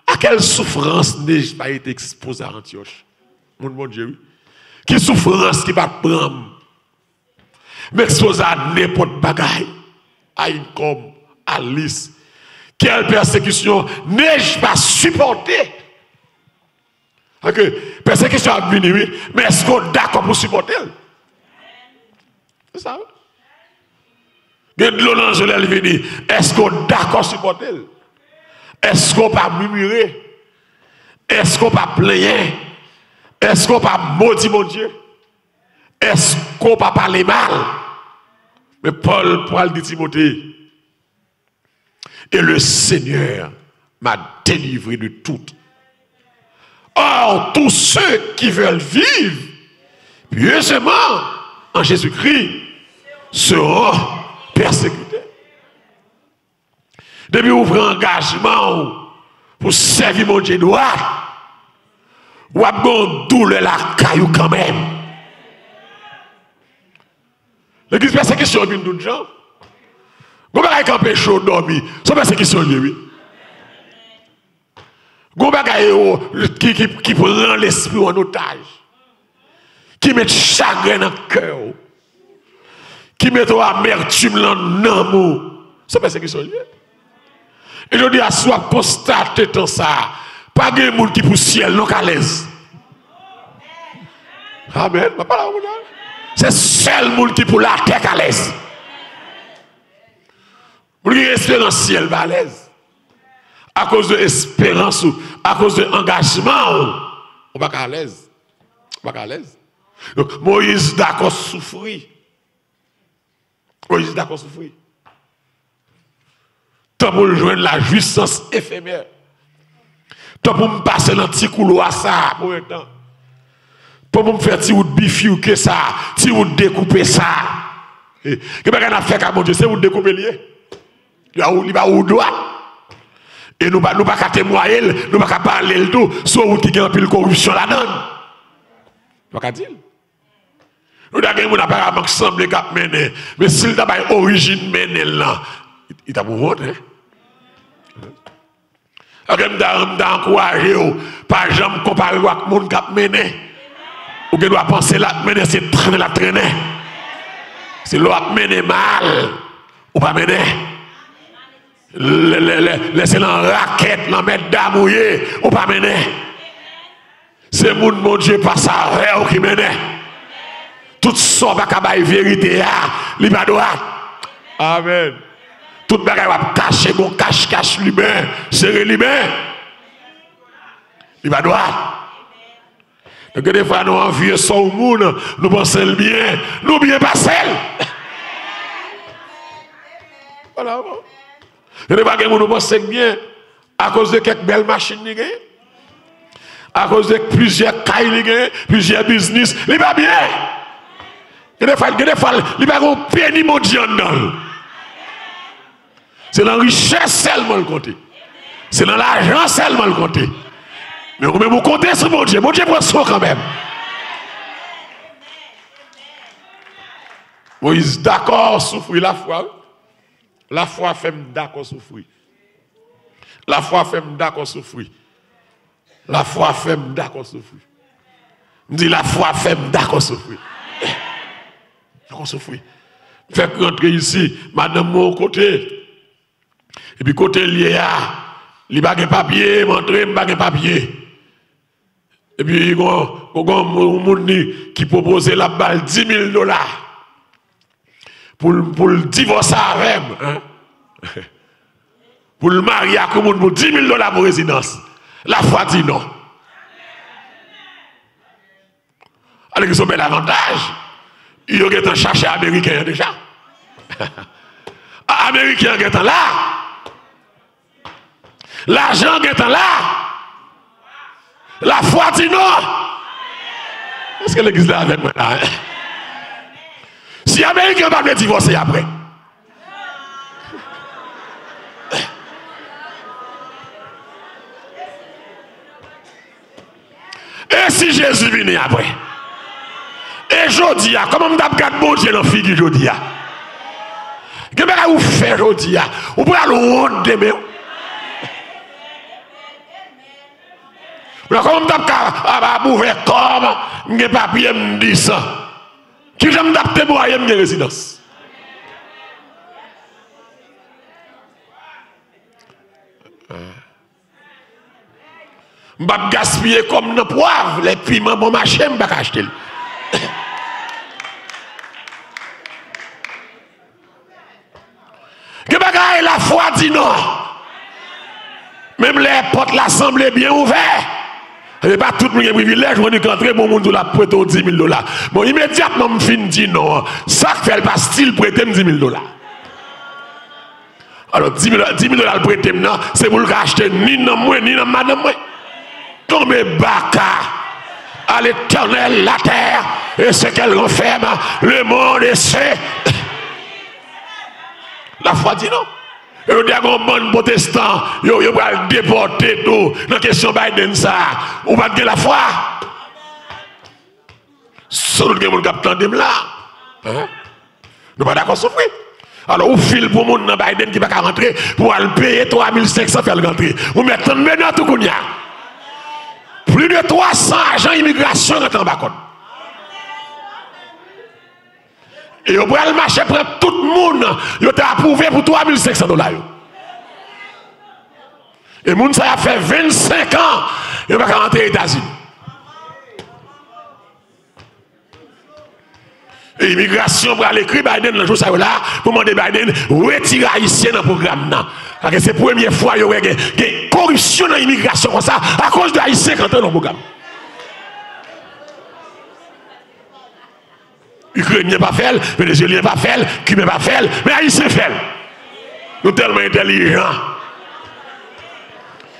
à quelle souffrance n'ai-je pas été exposé à Antioche? Mon bon Dieu, oui. Quelle souffrance qui va prendre M'exposer à n'importe bagaille, à une Alice. Quelle persécution. N'ai-je pas supporté? Ok, persécution a venu, oui, mais est-ce qu'on est d'accord pour supporter? C'est ça. Il de l'eau dans venu, est-ce qu'on est d'accord pour supporter? Est-ce qu'on pas murmurer? Est-ce qu'on pas maudit mon Dieu? Est-ce qu'on pas parler mal? Mais Paul, Paul dit Timothée, et le Seigneur m'a délivré de tout. Or, tous ceux qui veulent vivre pieusement en Jésus-Christ seront persécutés. Depuis prenez engagement pour servir mon Dieu droit, vous avez douleur la caillou quand même. L'église persécution est une d'autres gens. Vous avez quand pécho dormir, c'est persécution oui. Vous avez qui, qui, qui prend l'esprit en otage, qui met chagrin dans le cœur, qui met amertume dans l'amour. C'est persécution liée. Et je dis à soi, constater tout ça. Pas de monde qui pour ciel, non qu'à l'aise. Amen. C'est seul monde qui pour la terre à l'aise. Pour qui rester dans le ciel, à l'aise. À cause de l'espérance, à cause de l'engagement, on va à l'aise. On va à l'aise. Donc Moïse d'accord souffrir. Moïse d'accord souffrir. Tant pour joindre la jouissance éphémère. To pou m pase nan ti koulo a sa pou ek tan. Po pou m fè ti wout bifi ou ke sa, ti wout dekoupe sa. Ke mè gen a fè ka moun je se wout dekoupe liye. Ya ou li ba ou doa. E nou ba, nou ba ka temoye l, nou ba ka pale l do, sou wout ki gen apil korupsyon la nan. Waka dil? Nou da gen moun aparaman ki semble kap menen, men sil da bay orijin menen lan, ita pou vote, he? Je vais encourager, pas jamais comparer avec monde qui a. Ou que doit penser la mener, c'est traîner la traîner. C'est l'autre mené mal, ou pas mener. Laissez dans raquette, dans mettre d'amouiller, ou pas mener. C'est mon mon Dieu, qui. Tout ça, va la vérité, il va droit. Amen. Tout le monde va cacher, bon cache, cache lui-même, serrer lui-même. Il va droit. Donc des fois nous envieux son au monde, nous pensons le bien, nous bien pas celle. Voilà. Et des fois nous pensons bien à cause de quelques belles machines à cause de plusieurs cailles, plusieurs business, il va bien. Et des fois, des fois, il va un péni mondial c'est dans la richesse seulement le compter. C'est dans l'argent seulement le compter. Mais vous vous comptez sur mon Dieu. Mon Dieu prend soin quand même. Moïse, d'accord, souffrir la foi. La foi fait d'accord souffrir. La foi fait d'accord souffrir. La foi fait d'accord souffrir. Dit la foi fait d'accord souffrir. D'accord souffrir. Fait rentrer ici, madame, mon côté. Et puis côté lié il n'y papier, il n'y a papier. Et puis il y a un monde qui propose la balle 10 000 dollars pour, le divorcer avec hein? Pour le marier à pour 10 000 dollars pour résidence. La foi dit non. Alors qu'ils ont bel avantage. Ils ont cherché Américain déjà. Américain est là. L'argent est là. La foi dit non. Est-ce que l'église est avec moi là? Hein? Si Américain va me divorcer après. Et si Jésus vient après? Et je comment je regarde bon Dieu dans la figure je dis? Qu'est-ce que vous faites aujourd'hui? Vous pouvez aller honte demain. Comment je ouvert comme je papier me dit ça. Qui j'aime d'apter pour. Je vais gaspiller comme nos poivre, les piments, mon marché, je ne vais pas acheter. La foi dit non. Même les portes l'assemblée bien ouvertes. Et pas tout le monde privilège, on dit qu'entrer bon monde la prêter 10 000 dollars. Bon, immédiatement, je fin dit non. Ça fait pas style prêter 10 000 dollars. Alors, 10 000 dollars prêter maintenant, c'est pour le acheter ni dans moi, ni dans madame moi. Tombez baka à l'éternel la terre et ce qu'elle renferme, le monde et c'est. La foi dit non. Et on dit à un bon protestant, yo va déporter tout dans la question Biden ça. Ou pas de la foi. Seul que mon capitaine de là. Hein? Nous pas d'accord souffrir. Alors, on file pour mon Biden qui va rentrer pour aller payer 3500 faire rentrer. Vous mettez maintenant tout qu'on y a. Plus de 300 agents immigration sont en bas. Et au le marché pour tout le monde, il a approuvé pour 3500 dollars. Et le monde, ça a fait 25 ans, il va rentrer aux États-Unis. Et l'immigration pour aller écrire Biden dans jour ça là pour demander Biden retirer haïtien dans le programme Parce que c'est la première fois qu'il y a corruption dans l'immigration comme ça à cause de haïtien quand dans le programme. Ukrainien pas fait, Vénézuélien pas fait, Cubain pas fait, mais Haïtien fait. Nous tellement intelligents.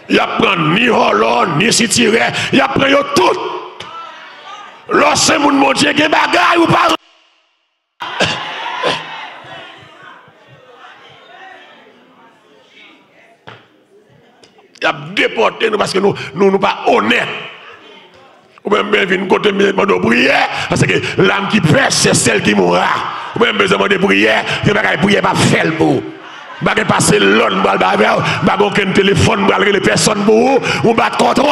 Il apprend ni Hollande, ni Sitiré, il apprend tout. Lorsque mon mon Dieu, il bagaille ou pas. Il a déporté nous parce que nous nous ne pas honnêtes. Ou même venir côté de prière, parce que l'âme qui pêche, c'est celle qui mourra. Ou même besoin de prière, que la prière pas faire pour pas passer l'autre, pas pas aucun téléphone, pas les personnes pour vous, ou pas contre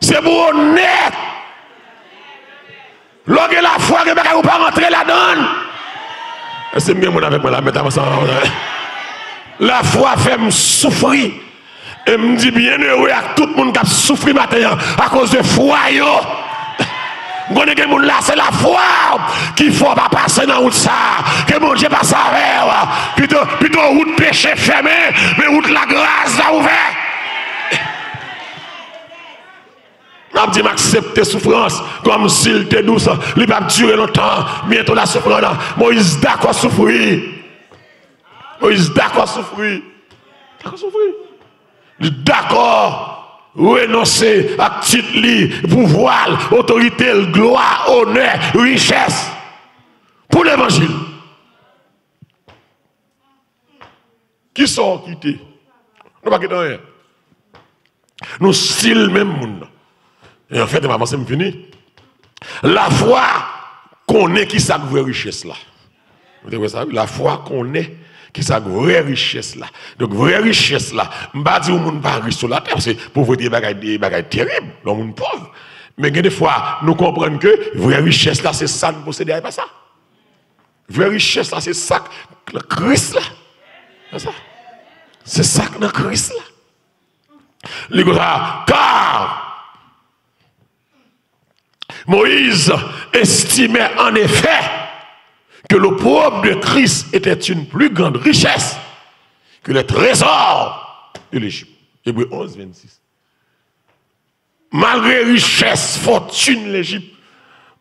C'est pour honnête. Lorsque la foi, que vous pas rentrer là-dedans. C'est bien mon avec moi là, mettez-moi ça. La fwa fèm soufri. E mdi bien heureux ak tout moun kap soufri matenyan. A kouz de fwa yo. Gwene gen moun la se la fwa. Ki fwa pa pase nan wout sa. Ke moun je pa sa ver. Pito, pito wout peche feme. Men wout la grase la ouve. Mab di m'aksepte soufrans. Kom sil te dous. Li pap dure lontan. Bientou la soufrans. Moïse da kwa soufri. Moïse d'accord souffrir. D'accord souffrir. D'accord renoncer à titre, pouvoir, autorité, gloire, honneur, richesse pour l'évangile. Qui sont quittés? Nous pas quitter rien. Nous style même monde. Et en fait, maman, c'est fini. La foi qu'on est qui sa vraie richesse là. La foi qu'on est qui sa vraie richesse là. Donc, vraie richesse là, je ne pas dire que pas riche sur la terre, c'est pauvreté des bagages terribles, le monde pauvre. Mais des fois, nous comprenons que vraie richesse là, c'est ça nous posséder, pas ça. Vraie richesse là, c'est ça, le Christ là. C'est ça. C'est ça que le Christ là. car Moïse estimait en effet que l'opprobre de Christ était une plus grande richesse que les trésors de l'Égypte. Hébreu 11, 26. Malgré richesse, fortune l'Égypte,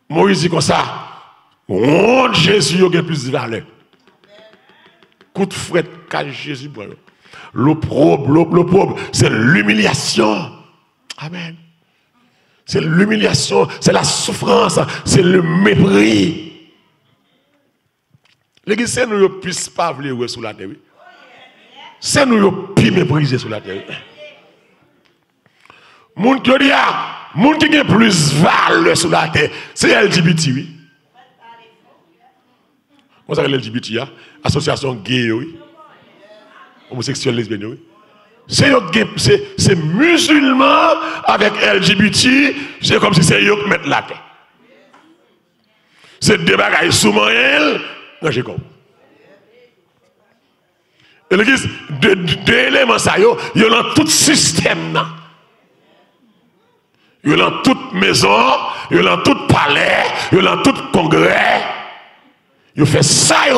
Moïse dit comme ça, rond Jésus a plus de valeur. Coup de fret qu'à Jésus. L'opprobre, l'opprobre, c'est l'humiliation. Amen. C'est l'humiliation, c'est la souffrance, c'est le mépris. L'église, c'est nous ne puisse pas sur la terre. C'est nous ne plus mépriser sur la terre. Moun qui qui a plus valeur sur la terre, c'est LGBT, oui. Comment ça LGBT, association gay, oui. Homosexuel, lesbienne, oui. C'est musulman avec LGBT, c'est comme si c'est eux qui mettent la terre. C'est des bagailles sous Et l'église, deux éléments, ça, il y a dans tout système. Il y a dans toute maison, il y a dans tout palais, il y a dans tout congrès. Il fait ça, il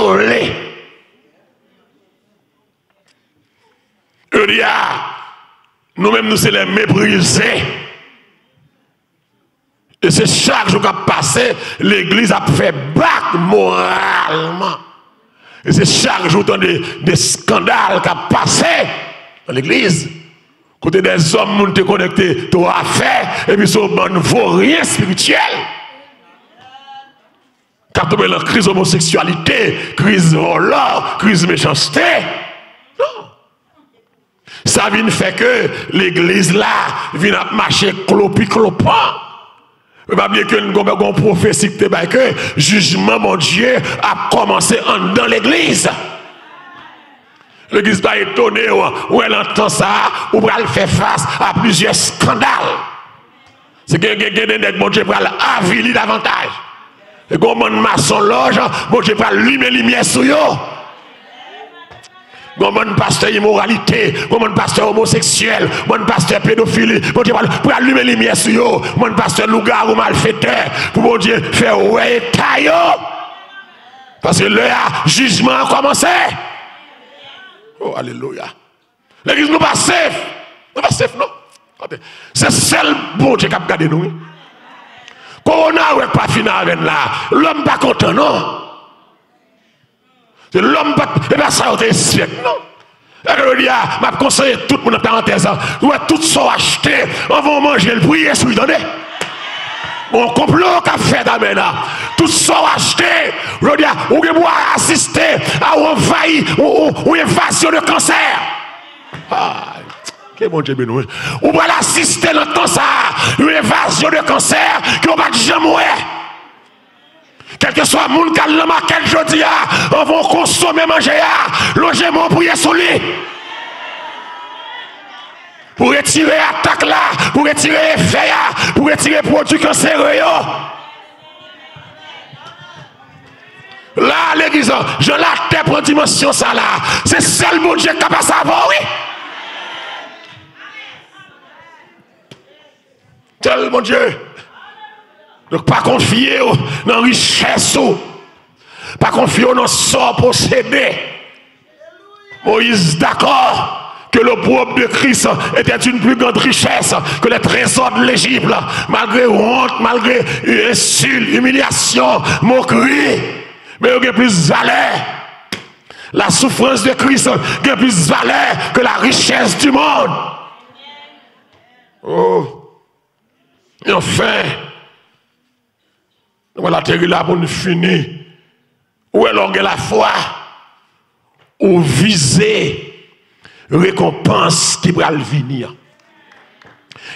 nous-mêmes, nous sommes les méprisés. Et c'est chaque jour a passé, l'église a fait bac moralement. Et c'est chaque jour des, des scandales qui a passé dans l'église. Côté des hommes qui sont connectés, tu as fait, et puis ça ne vaut rien spirituel. Quand tu la crise d'homosexualité, crise de crise méchanceté. Non. Ça vient faire que l'église là vient marcher clopi clopant. Pas bien que nous avons une prophétie que le jugement, mon Dieu, a commencé dans l'église. L'église pas étonnée où elle entend ça, ou elle fait face à plusieurs scandales. C'est que des mon Dieu, pour avilir davantage. Et comme un maçon loge, mon Dieu, allumer lumière sur eux. Comme pasteur immoralité, un pasteur homosexuel, mon pasteur pédophile, mon Dieu, pour allumer les lumière sur eux, mon pasteur loup-garou malfaiteur, pour mon Dieu faire ouais taille. Parce que le jugement a commencé. Oh, alléluia. L'église nous pas safe. Nous pas safe, non? C'est seul bon Dieu qui a gardé nous. Corona, ouais, pas fini avec là. L'homme pas content, non? C'est l'homme pas. Et bien ça, c'est siècle, non? Et je dis, je conseille tout le monde en parenthèse. Ouais, tout ça acheté. On va manger le prier, celui donné. Mon complot qu'a fait d'Amena. Tout ça acheté. Je dis, on va assister à une invasion de cancer. Ah, que bon Dieu béni. On va assister dans le cancer. Une invasion de cancer qui va jamais mourir. Quel que soit le monde qui a le maquette jeudi, on va consommer, manger, loger mon prier sur lui. Pour retirer l'attaque là, pour retirer l'effet pour retirer le produit cancéreux. Là, l'église, je la pour dimension ça là. C'est seul mon Dieu a pas savoir, oui. Tel mon Dieu. Donc, pas confier dans la richesse, pas confier dans sort possédé. Moïse, d'accord que le l'opprobre de Christ était une plus grande richesse que les trésors de l'Égypte, malgré honte, malgré insulte, humiliation, moquerie. Mais il y a plus valeur. La souffrance de Christ a plus valeur que la richesse du monde. Oh. Et enfin, voilà, terre là pour nous finir. Est l'orgue la foi? Ou viser récompense qui va venir.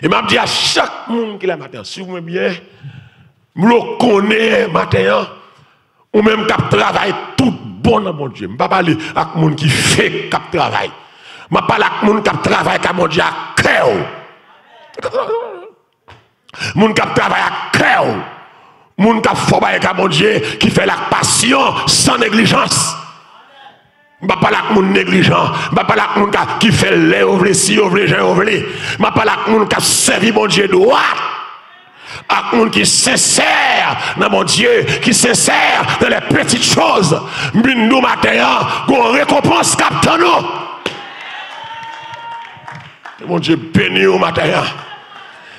Et m'a dit à chaque monde qui la matin, si vous bien, je le connais matin, ou même qui travaille tout bon dans mon Dieu. Je ne pas parler avec monde qui fait qui travaille. Je parle avec monde qui travaille avec mon Dieu à cœur. Monde qui travaille à cœur. Moun qui fait avec mon Dieu qui fait la passion sans négligence. Parle pas de négligent. Je ne parle pas de qui fait les si, ouvre, j'ai ne parle pas de qui servi mon Dieu droit. Avec monde qui sincère dans mon Dieu, qui sincère dans les petites choses. Nous matin, qu'on récompense captain nous. Mon Dieu béni au matin.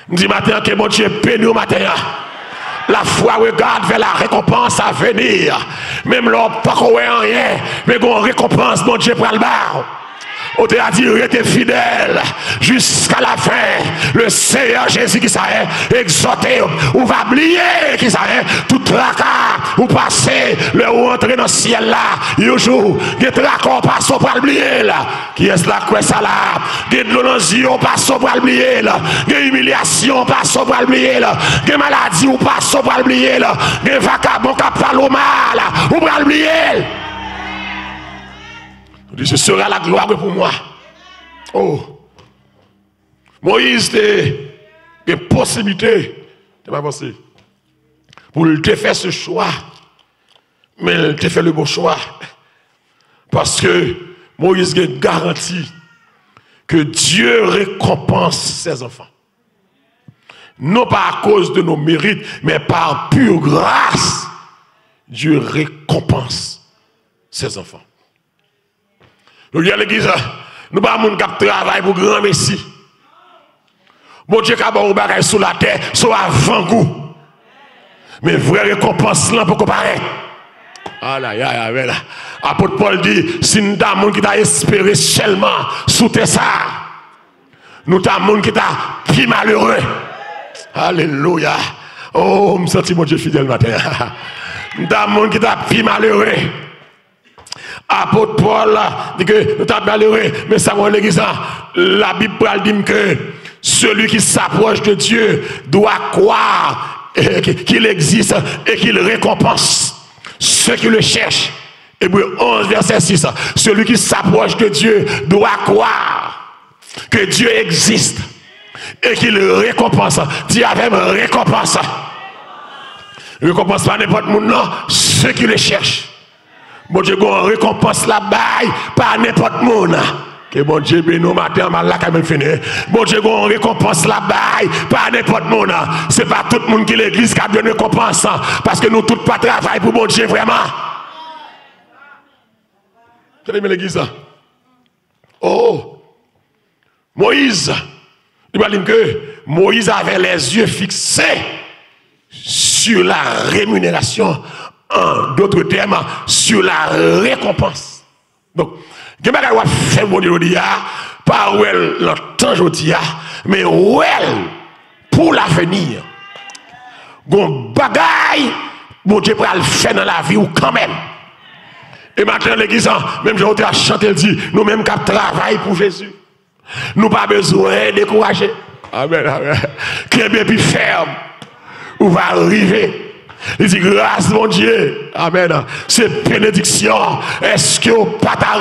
Dis matin que mon Dieu béni au matin. La foi regarde vers la récompense à venir. Même l'homme pas rien, mais qu'on récompense, mon Dieu, pour le bar. On t'a dit, restez fidèle jusqu'à la fin. Le Seigneur Jésus qui s'arrête, exhorté, ou va oublier qui s'arrête, tout tracas, ou passer, le ou dans le ciel là, un jour, des tracas, passe pour oublier là. Qui est là, quoi ça là? Des de l'eau passe pour oublier là. Des humiliation, passe pour oublier là. Des maladies, ou passe pour oublier là. Des vagabonds qui parlent mal, oublier. Ce sera la gloire pour moi. Oh. Moïse a une possibilité, tu pas pensé, pour te faire ce choix. Mais il te fait le bon choix. Parce que Moïse a garanti que Dieu récompense ses enfants. Non pas à cause de nos mérites, mais par pure grâce, Dieu récompense ses enfants. Nou diya l'Eglise, nou ba moun kap travay pou gran Messi. Bon Diyo ka ba ou bagay sou la ter, sou avan kou. Men vre rekompans lan pou kopare. Ala ya ya ve la. Apote Paul di, si nou ta moun ki ta espere chelman sou te sa. Nou ta moun ki ta ki malheure. Aleluya. Oh, msati moun Diyo fidel mater. Nou ta moun ki ta ki malheure. Apôtre Paul dit que nous sommes malheureux, mais ça l'église. La Bible dit que celui qui s'approche de Dieu doit croire qu'il existe et qu'il récompense ceux qui le cherchent. Hébreu 11, verset 6. Celui qui s'approche de Dieu doit croire que Dieu existe et qu'il récompense. Dis avec récompense. Récompense pas n'importe qui, non, ceux qui le cherchent. Bon Dieu, on récompense la baille par n'importe monde. Que bon Dieu bénisse matin, mal quand même fini. Bon Dieu, on récompense la baille par n'importe monde. C'est pas tout le monde qui l'église qui a donné récompense. Parce que nous tous pas travail pour bon Dieu vraiment. Vous aimez l'église Oh! Moïse, il va dire que Moïse avait les yeux fixés sur la rémunération d'autres termes, sur la récompense. Donc, il y a faire mon Dieu, pas où elle l'entend aujourd'hui, mais où elle, pour l'avenir, gon bagaille, mon Dieu pour le dans la vie ou quand même. Et maintenant, l'église, même j'ai à chanter, elle dit, nous même qui travaillons pour Jésus. Nous pas besoin de décourager. Amen, amen. Bien plus ferme. Où va arriver il dit grâce mon Dieu. Amen. C'est bénédiction. Est-ce que vous pas ta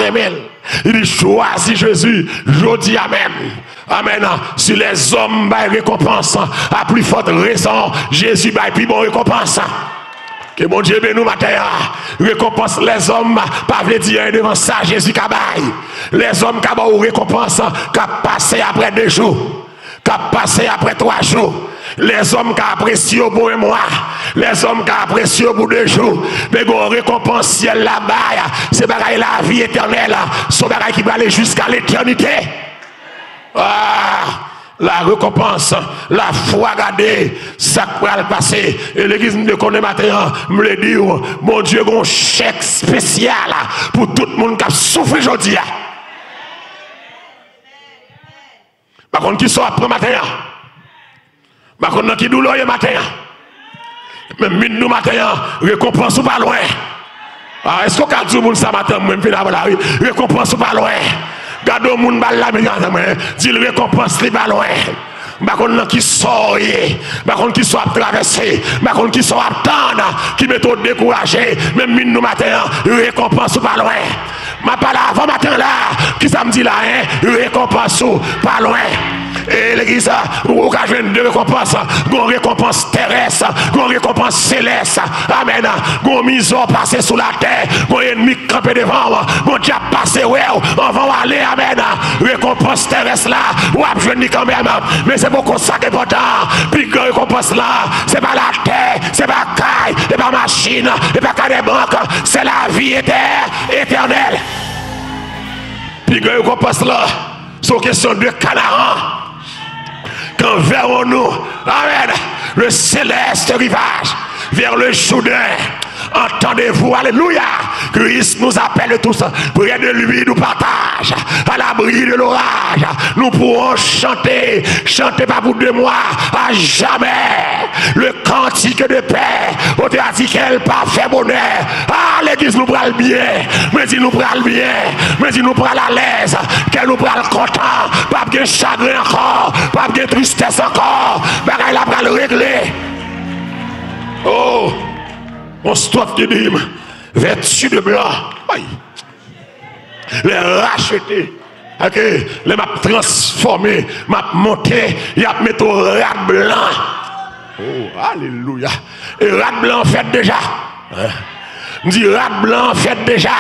Il dit choisis Jésus. Je dis Amen. Amen. Si les hommes baillent récompense, à plus forte raison, Jésus baille plus récompense. Que mon Dieu bénisse matin. Récompense les hommes, pas veut dire devant ça, Jésus baille. Les hommes qui ont récompense, qui passé après deux jours, qui passé après trois jours. Les hommes qui apprécient bout de mois, les hommes qui apprécient au bout de jours, mais qu'on récompense ciel là-bas, c'est bagaille la vie éternelle, c'est bagaille qui va aller jusqu'à l'éternité. Ah, la récompense, la foi gardée, ça va le passer. Et l'église me connaît maintenant, me le dit, mon Dieu, un chèque spécial pour tout le monde qui a souffert aujourd'hui. Par contre, qui sont après matin? Par contre, qui douleur le matin. Même mine nous matin, récompense ou pas loin. Ah, est-ce qu'on a dit ça matin, même fin la rue, récompense ou pas loin. Gardez le monde là, mais dit récompense n'est pas loin. Par contre, qui sort, par qui soit traversé, par qui attendre, qui met découragé, même mine nous matin, récompense ou pas loin. Ma parole avant matin là, qui ça me dit là, hein, récompense ou pas loin. Et l'église, vous avez deux récompenses. Une récompense terrestre, une récompense céleste. Amen. Une mise passé sous la terre. Une ennemi campé devant. Mon Dieu passé, ouais, on va aller. Amen. Récompense terrestre là, ou je dis quand même. Mais c'est beaucoup ça qui est important. Puis que récompense là, c'est pas la terre, c'est pas caille, c'est pas machine, c'est pas c'est la vie éternelle. Puis que récompense là, c'est question de Canaan. Quand verrons-nous, Amen, le céleste rivage vers le Jourdain Entendez-vous, Alléluia. Christ nous appelle tous. Près de lui, nous partage. À l'abri de l'orage, nous pourrons chanter. Chanter pas pour deux mois, à jamais. Le cantique de paix. Au dit qu'elle parfait bonheur. Ah, l'église nous prend bien. Mais il nous prend bien. Mais il nous prend à l'aise. Qu'elle nous prend content. Pas de chagrin encore. Pas de tristesse encore. Mais elle a le régler. Oh! On stop qui dit, vêtu de blanc. Les racheter. Ok, les m'a transformé, m'a monté, y a mis au rat blanc. Oh, alléluia. Et rat blanc fait déjà. Hein? Dit rat blanc fait déjà.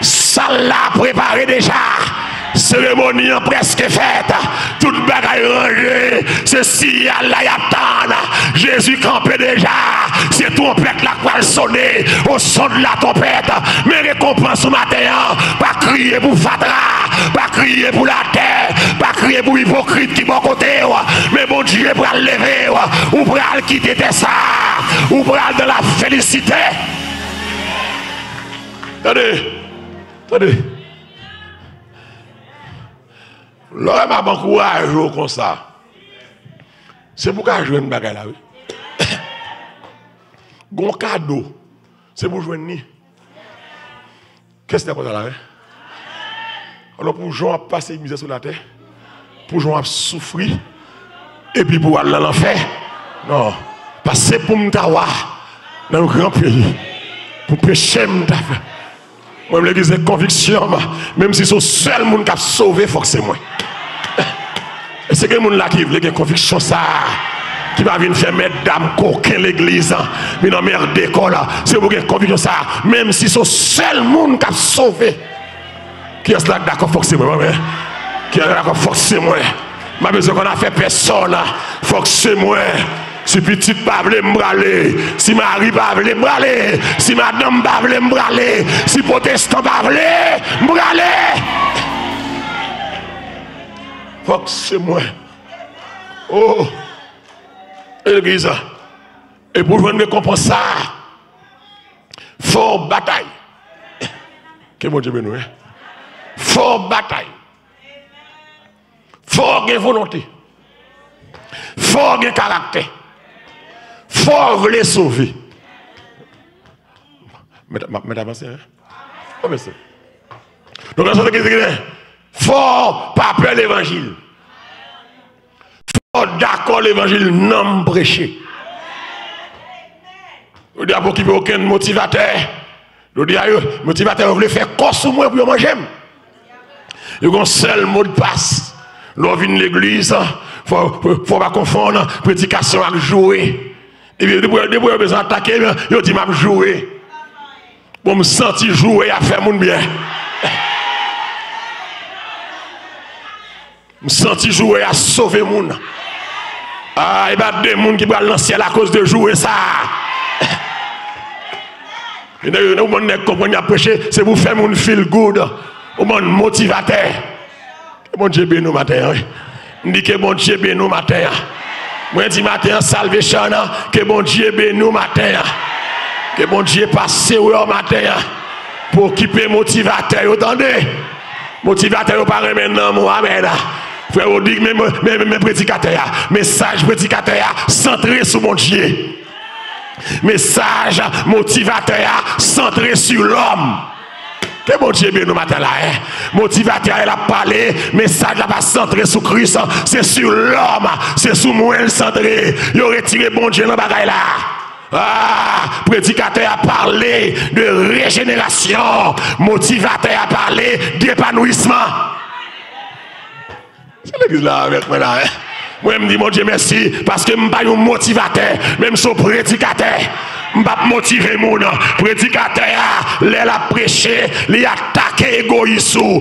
Ça l'a préparé déjà cérémonie presque faite, toute bagaille rangée, ceci à la yatane, Jésus campait déjà, c'est trompette la quoi sonner. Au son de la trompette, mais récompense ce matin, hein. pas crier pour Fatra, pas crier pour la terre, pas crier pour hypocrite qui bon côté, mais bon Dieu pour le lever, ou pour le quitter ça, ou pour de la félicité. Attendez, attendez. L'homme a bon courage comme ça. C'est pour qu'on joue une bagarre là, oui. Gon cadeau, c'est pour jouer ni. Qu'est-ce que c'est pour ça là, hein? Alors pour Jean passer misère sur la terre, pour Jean souffrir, et puis pour aller dans l'enfer. Non, parce que pour m'tawa dans un grand pays, pour pécher m'tawa. Moi, je l'église conviction, même si c'est le seul monde qui a sauvé, il que. Et c'est que monde là qui veut une conviction ça qui va venir faire mettre dame coquin l'église hein. mais non merde d'école c'est pour une conviction ça même si c'est le seul monde qui a sauvé qui est là d'accord que c'est moi qui est d'accord que c'est moi? Ma besoin qu'on a fait personne hein. que moi si petit pas m'braler, si Marie pas voulait m'braler, si madame pas voulait m'braler, si protestant pas voulait m'braler. Que c'est moi. Oh, l'église. Et pour une récompense, ça, fort bataille. Que mon Dieu bénisse. Hein? Fort bataille. Fort volonté. Fort caractère. Fort voulait sauver. Mais avancé, hein? Oh, mais c'est. Donc, la chose fort pas peur l'évangile. Fort d'accord l'évangile non prêché. À qui veut aucun motivateur. Dis à eux, motivateur, vous voulez faire quoi sur moi pour manger? Il y a un seul mot de passe. Nous venons l'église, il faut pas confondre prédication avec jouer. Et depuis que j'ai besoin d'attaquer, il dit, je jouer. Pour me sentir jouer à faire mon bien. Je me sentir jouer à sauver mon. Ah, il y a des gens qui vont lancer à cause de jouer ça. À prêcher, c'est pour faire mon feel good, mon motivateur. Bon Dieu béni matin. Je dis que bon Dieu béni matin. Moi, dis matin, salvation, que bon Dieu nous matin. Que bon Dieu passe au matin. Pour occuper motivateur, attendez. Motivateur, pas maintenant, Mohamed. Frère, dit, même, même, même prédicateur, message prédicateur, centré sur mon Dieu. Message motivateur, centré sur l'homme. Que bon Dieu nous matin là. Hein? Motivateur, elle a parlé, message là pas centré sur Christ, c'est sur l'homme, c'est sur moi centré. Il a retiré bon Dieu dans bagaille là. Ah, prédicateur a parlé de régénération, motivateur a parlé d'épanouissement. C'est l'église là avec moi là. Hein? Moi, je me dis, mon Dieu, merci, parce que je ne suis pas un motivateur, même prédicateur. Je ne pas motiver mon prédicateur, il a prêché, il a attaqué l'égoïsme.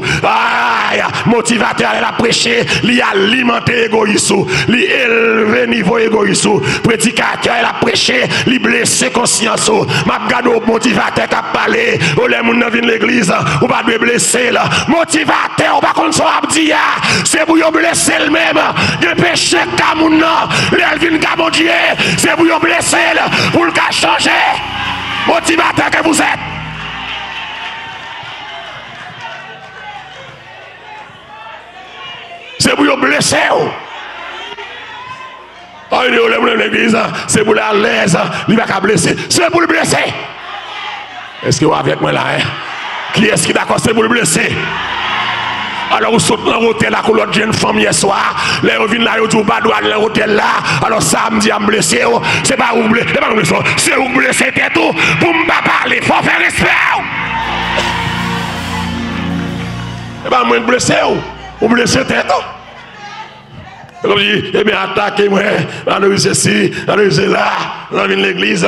Motivateur, il a prêché, il a alimenté l'égoïsme, il a élevé niveau égoïsme. Prédicateur, il a prêché, il a blessé conscience. Je regarde le motivateur qui a parlé, ou les gens viennent l'église, ou pas de blesser. Motivateur, ou pas contre son abdia, c'est pour blesser le même. De péché, comme non, l'elvin comme Dieu, c'est pour blesser, pour le décourager, motivateur que vous êtes. C'est pour vous blesser. Oh, oh il est au l'église, c'est pour la l'aise, il va blesser. C'est pour le blesser. Est-ce que vous avec moi là? Hein? Qui est-ce qui d'accord? C'est pour le blesser. alors vous sautez dans l'hôtel avec l'autre jeune femme hier soir, les vous là, vous dites, pas droit dans l'hôtel là, alors ça me dit, à me blesser oh. c'est pas vous blessé, c'est vous blessé, oh. c'est tout, oh. pour me parler, il faut faire respect. Eh c'est pas moi blessé, vous blessé, c'est tout. Comme je dis, eh bien, attaquez-moi, analysez ici, analysez là, dans l'église.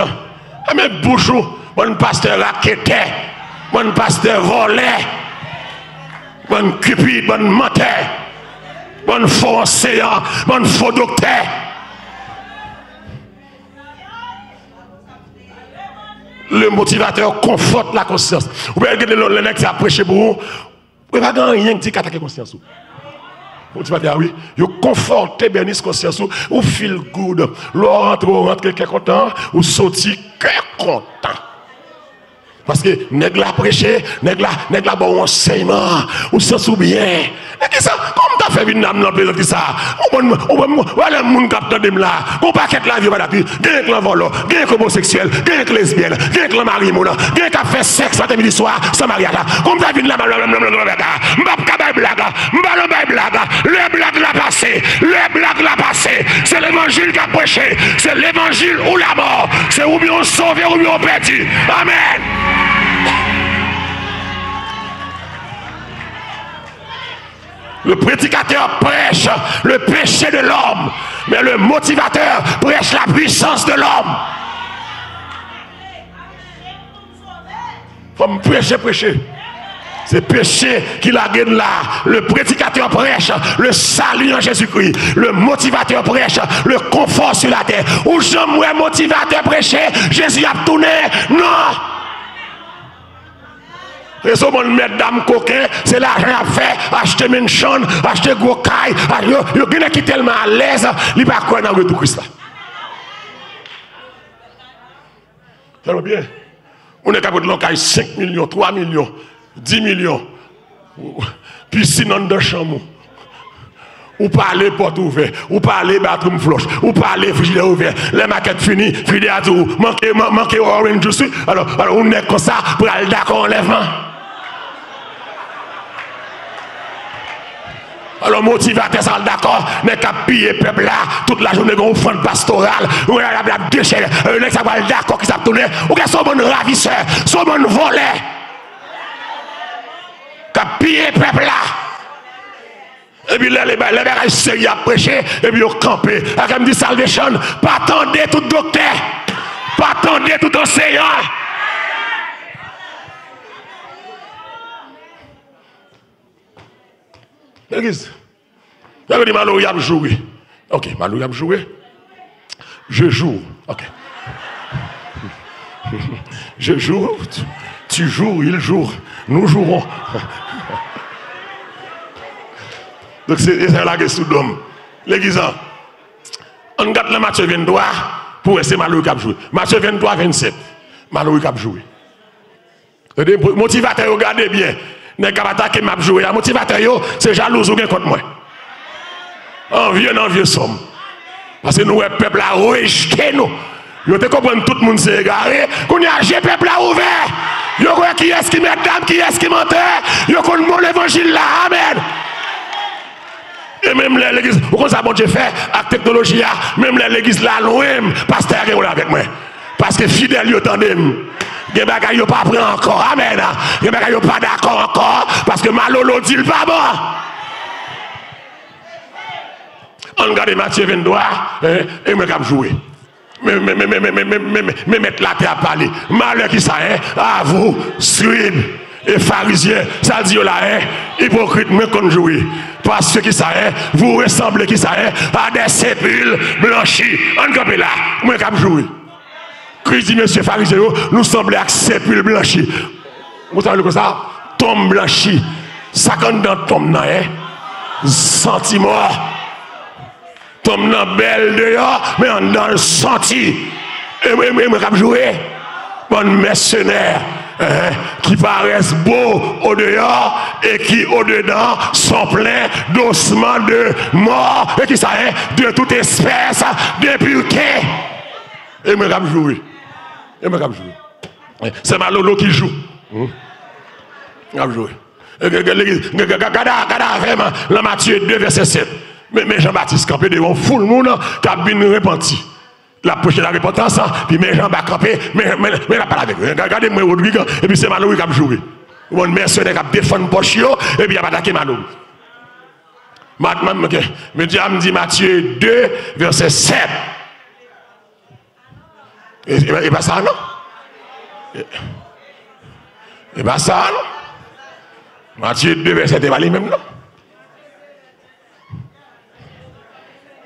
Eh bien, bouchou, mon pasteur raquetait, mon pasteur volait. Bon cupide, bon menteur, bon faux enseignant, bon faux docteur. Le motivateur conforte la conscience. Vous pouvez regarder le nègre qui a prêché pour vous. Vous pouvez pas rien qui attaque la conscience. Motivateur, oui. Vous confortez la conscience. Vous feel good. Rentrez, vous rentrez, quelqu'un content. Vous sortez, quelqu'un content. Parce que nèg la prêché, nèg la, bon enseignement, ou se souvient. Et qui ça, comme t'as fait une âme dans le ça, ou bon, ou bon, voilà qui là, la vie, gagne le volo, gagne homosexuel, gagne lesbienne, gagne le mari, mouna, gagne qui fait sexe matin midi soir, sans mariage. Comme t'as vu là, m'bap ka bay blague, bay blague, le blague l'a passé, le blague l'a passé, c'est l'évangile qui a prêché, c'est l'évangile ou la mort, c'est ou bien sauvé ou bien perdu. Amen. Le prédicateur prêche le péché de l'homme, mais le motivateur prêche la puissance de l'homme. Faut me prêcher, prêcher. C'est péché qui la gagne là. Le prédicateur prêche le salut en Jésus-Christ. Le motivateur prêche le confort sur la terre. Ou jamais motivateur prêcher, Jésus a tourné. Non! Et ce monde mesdames coquin, c'est l'argent à faire, acheter menchon, acheter gros caille, il y a qui tellement à l'aise, il va quoi dans le tout Christ là. Ça bien. On est capable de l'encailler 5 millions, 3 millions, 10 millions. Piscine en deux chambres. Ou parler porte ouverte, ou parler bathroom flush, ou parler frigidaire ouvert. Les maquettes finies, frigidaire tout, manquer, manquer orange juice. Alors, on est comme ça pour aller d'accord enlèvement. Alors, motivateur, ça d'accord, mais qu'à piller peuple là, toute la journée, on fait pastoral, on a la déchet, on ça va d'accord qui s'est tourné, ou qu'à son bon ravisseur, son bon volet. Qu'à piller peuple là. Et puis les les bagages sérieux à prêcher, et puis ils campé. Avec me dit salvation, pas attendre tout docteur, pas attendre tout enseignant. L'église. J'avais dit, Malou, il a joué. Ok, Malou, a joué. Je joue. Ok. Je joue. Tu joues, il joue. Nous jouerons. Donc c'est la question d'homme. L'église, on garde le match 23 pour essayer Malou qui a joué. Match 23, 27. Malou qui a joué. Motivateur, regardez bien n'est pas attaquer m'a. La motivateur, c'est jaloux ou bien contre moi. En vieux, en vieux somme. Parce que nous, le peuple a rejeté nous. Vous te tout le monde s'est égaré. Qu'on y a le peuple a ouvert. Vous voyez qui est-ce qui met dame, qui est-ce qui mentait. Vous connaissez l'évangile là. Amen. Et même l'église, vous connaissez bon Dieu fait, avec technologie, même l'église là, loin, pasteur, avec moi. Parce que fidèle, yo tandem. Il y a pas prêt encore. Amen. Il y a pas d'accord encore. Parce que Malolo dit le pas bon. On regarde Matthieu 23 hein, et moi vais jouer. Mais, mais, mais, mais, mais, mais, mais, mais mais mettre la terre à parler. Malheur qui ça, hein? À vous, scribe et pharisiens, ça dit là, hein? Hypocrite, mais qu'on jouer. Parce que qui ça, hein? Vous ressemblez qui ça, hein? À des sépulcres blanchis. On regarde là. Moi vais jouer. Christ dit, monsieur pharisien, nous semblons à sépulcres blanchis. Vous savez comme ça? Tombe blanchi. Ça quand dans tombe, hein, sentiment. Tom nan belle dehors, mais on dans le senti. Et moi, moi, je jouer. Bon mercenaire. Hein, qui paraissent beaux au dehors et qui au dedans sont pleins d'ossements de mort et qui ça de toute espèce d'impureté. Et moi, je jouer. Et moi, je jouer. C'est Malolo qui joue. Hmm? Je jouer. Regardez vraiment, la Matthieu 2, verset 7. Mais, Jean-Baptiste campé devant foule le monde qui a bien repenti. La prochaine la repentance, puis mais Jean-Baptiste campé, mais, mais la parle avec Regardez-moi Rodrigue, et puis c'est Malou qui a joué. Mon mercenaire qui a défendu Poche, et puis il a attaqué Malou. Maintenant, me dit Matthieu 2, verset 7. Eh, eh, eh, iba saano iba saano Matthieu 2 verset te bali mèm nan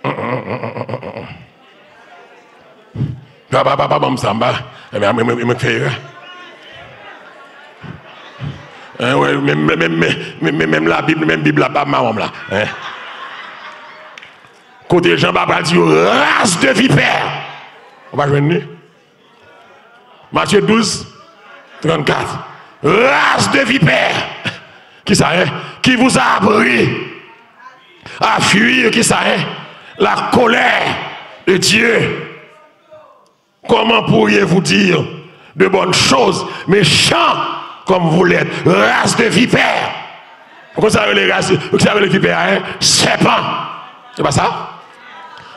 mm, mm, mm, Ba ba ba ba ba msamba Mwen feyre Mèm la bib Mèm bib la ma wam la Kote jan ba bral di yo Ras de viper. Ou pa jwen ni? Matthieu 12, 34. Race de vipère. Qui ça est? Qui vous a appris à fuir, qui ça est? la colère de Dieu. Comment pourriez-vous dire de bonnes choses, méchants comme vous l'êtes, race de vipères Pourquoi ça les races, ça les vipères, hein? Serpent. C'est pas ça?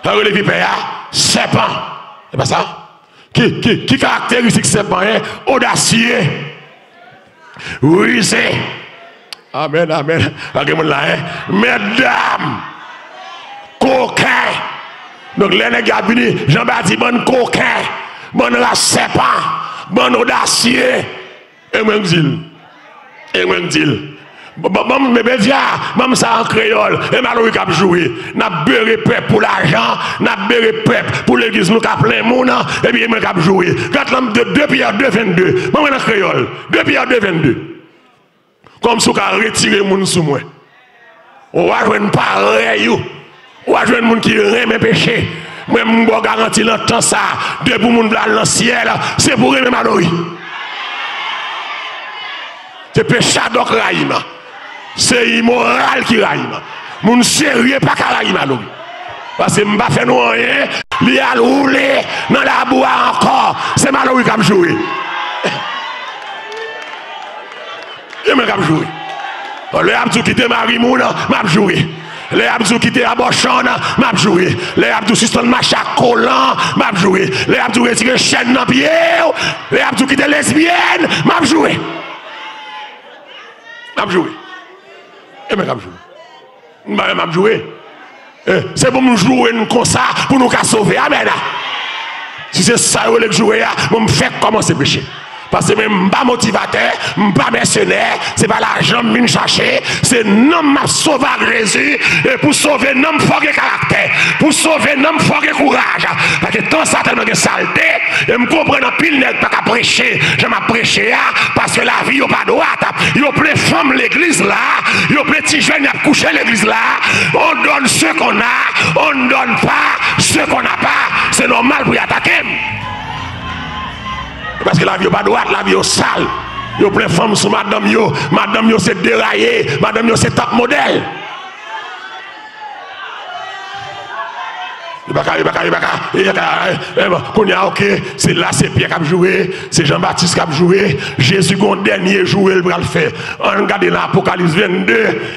Ça les vipères, serpent. C'est pas ça? Qui, qui, qui caractéristique serpent, hein? Audacieux. Amen, amen. Hein? Mesdames coquin. Donc, les nègres venu, Jean-Baptiste, bon coquin, bon serpent, bon audacieux. Et moi, je et moi, je Bon, bien, même ça en créole, et qui a joué, n'a beurré peuple pour l'argent, n'a beurré peuple pour l'église, nous avons plein monde, et puis moi a joué. Quand l'homme de 2 pierres 2, 22, moi, en créole, 2 pierres 2, 22. Comme si on a retiré mon sous moi. On va jouer pareille. Ou à jouer un monde qui aime péché. Je garantis dans le temps ça, de pour monde dans le ciel, c'est pour malheureux. C'est péché donc Se imoral ki rayman. Moun serye pa ka rayman nou. Pase mba fe nou anye, li al roule nan la boua ankor. Se malo yi kam jowe. Yi men kam jowe. Bon, le abdou kite marimou nan, map jowe. Le abdou kite aboshan nan, map jowe. Le abdou sistan machak kolan, map jowe. Le abdou retire chen nan pie ou. Le abdou kite lesbyen, map jowe. Map jowe. E men kapjou. Mwen mapjouwe. Se pou moun jouwe nou konsa pou nou ka sove. Amen. Si se sa yo lek jouwe ya, mwen fèk koman se peche. Parce que même pas motivateur, pas mercenaire, c'est pas l'argent que je chercher, c'est non m'a sauvé Jésus et pour sauver non faut caractère, pour sauver non faut courage. Parce que tant tellement de saleté, et me comprendre pile net pas prêcher, je m'a prêché ah, parce que la vie n'est pas droite. Il y a plein de femmes l'église là, il y a plein de petits jeunes qui couché l'église là. On donne ce qu'on a, on ne donne pas ce qu'on n'a pas. C'est normal pour y attaquer. Parce que la vie pas droite, la vie est sale. Il y a plein de femmes sur madame yo. Madame yo c'est déraillé. Madame yo c'est top modèle. C'est là, c'est Pierre qui a joué, c'est Jean-Baptiste qui a joué, Jésus, le dernier joué, il va le. On regarde l'Apocalypse 22,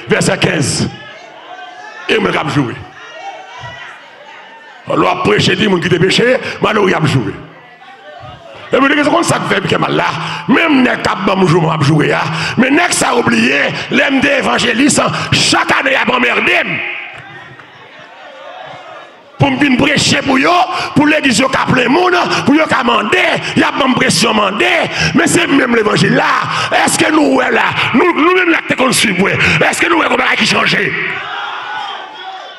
verset 15. Et il a joué. On l'a prêché, dit, qui te péché, maintenant il a joué. Et puis, c'est comme ça que fait mal là? Même les cap bam jour m'a jouer là. Mais nek ça oublié, l'aime des évangélistes chaque année à bombarder. pour me prêcher pour eux, pour l'église qui a plein monde, pour eux qui mandé, y a pas pression mandé, mais c'est même l'évangile là. Est-ce que nous là, nous nous même là qu'on suit Est-ce que nous avons qui changer?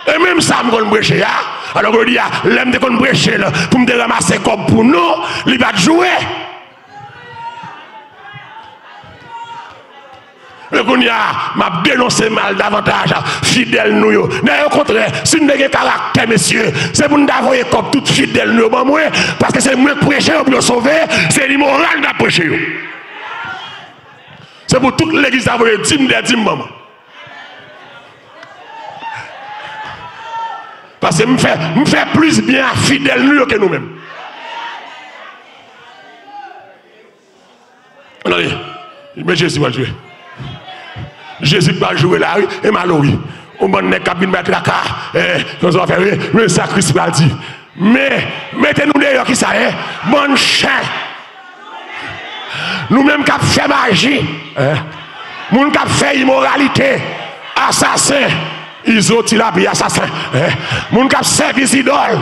Et même ça, vais prêcher. Alors, je dis, l'aime de prêcher pour me ramasser comme pour nous, il va jouer. Le Gounia m'a dénoncé mal davantage, fidèle nous. Mais au contraire, si nous avons caractère, messieurs, c'est pour nous envoyer comme tout fidèle nous, parce que c'est moi qui prêcher pour sauver, c'est l'immoral de prêcher. C'est pour toute l'église 10 000 10 maman. Parce que je fais, plus bien fidèle nous que nous-mêmes. Mais Jésus va jouer. Jésus va jouer là, et malheureux. On va mettre mettre la carte, on va faire sacrifice dit. Mais, mettez-nous d'ailleurs qui ça est, bon chien. Nous-mêmes qui avons fait magie, nous qui avons fait immoralité, assassin, iso, tilapia, assassin. Nous qui avons servi idole,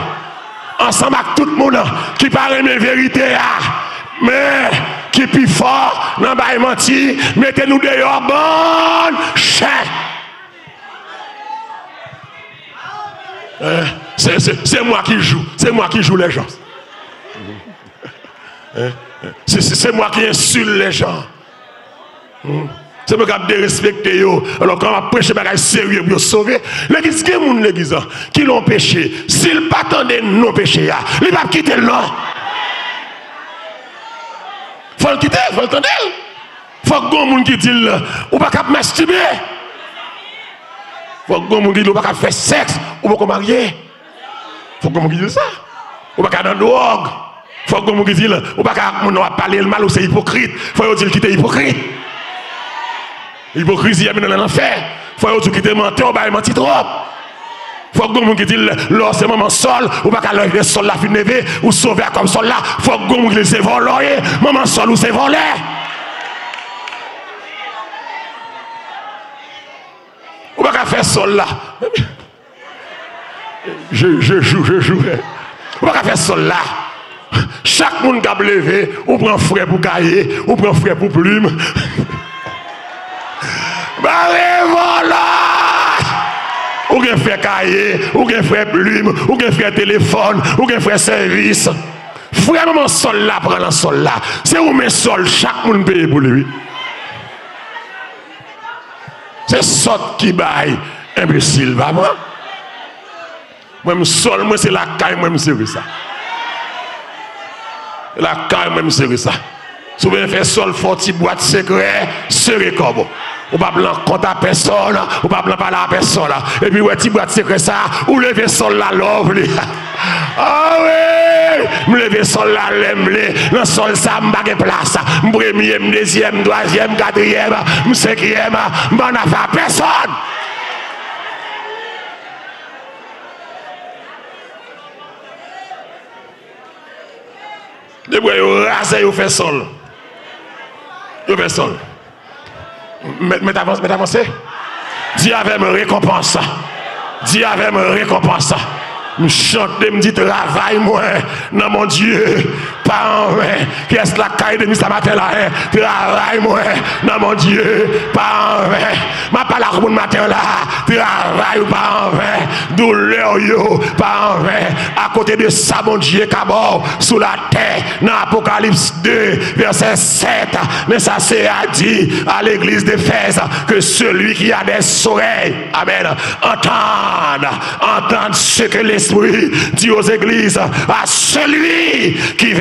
ensemble avec tout le monde qui parle mes vérités. Mais qui plus fort dans le menti, mettez-nous dehors, bonne chien. Hein? C'est moi qui joue, c'est moi qui joue les gens. Hein? C'est moi qui insulte les gens. Hein? C'est moi qui ai respecté Alors quand on prêche des sérieux pour sauver, l'église, qui est l'église qui l'ont péché, s'il pas attendait non péché, il va quitter le faut le quitter, faut le tendre. Faut que les gens qui disent, ou pas qu'à masturber. Faut que les gens qui disent, ou pas faire sexe, ou pas marier. Faut que les gens qui disent ça. Ou pas qu'à dans drogue. Faut que les gens disent, ou pas qu'à parler le mal, ou c'est hypocrite. Faut dire quitter hypocrite. Hypocrisie amène dans l'enfer. Faut que tu quittes mentir, on va mentir trop. Faut que vous qui dit l'or c'est maman sol, ou pas qu'à le sol la fin levé, ou sauver comme sol là. Faut que quelqu'un qui c'est volé, maman sol ou c'est volé. Ou pas qu'à faire sol là. Je, je joue, je joue. Ou pas qu'à faire sol là. Chaque monde qui a levé, ou prend frais pour cahier, ou prend frais pour plume. bare vola. Ou gen fè kaye, ou gen fè plume, ou gen fè telefon, ou gen fè servis. Fwè mè mè sol la pran lan sol la. Se ou mè sol, chak moun peye pou lwi. Se sot ki bay, imbesil va mè. Mè mè sol, mè se la kaye mè mè servisa. La kaye mè mè servisa. Sou mè fè sol foti boat sekre, sere kobo. Ou pas blanc contre à personne, ou pas blanc parler à personne. Et puis, ouais, petit boîte secret ça, ou lever sol la love. Ah oui, me lever sol la lème, le sol ça, m'bagé place. Premier, deuxième, troisième, quatrième, cinquième, m'en a fait personne. De vous rasez, vous faites sol. Vous faites sol. Mais avancez, mais avancez. Dieu avait me récompense. Dieu avait me récompense. Je chante, me dit travail moi dans mon Dieu. Pas en vain. Qui est la caille de ce matin là? Hein? Travail moi dans mon Dieu. Pas en vain. Ma pas la matin là. Travail ou pas en vain. Douleur yo. Pas en vain. À côté de ça, mon Dieu, cabot sous la terre. Dans Apocalypse 2, verset 7. Mais ça c'est à dire à l'église d'Éphèse que celui qui a des oreilles, Amen, entende, entende ce que les l'Esprit dit aux églises, à celui qui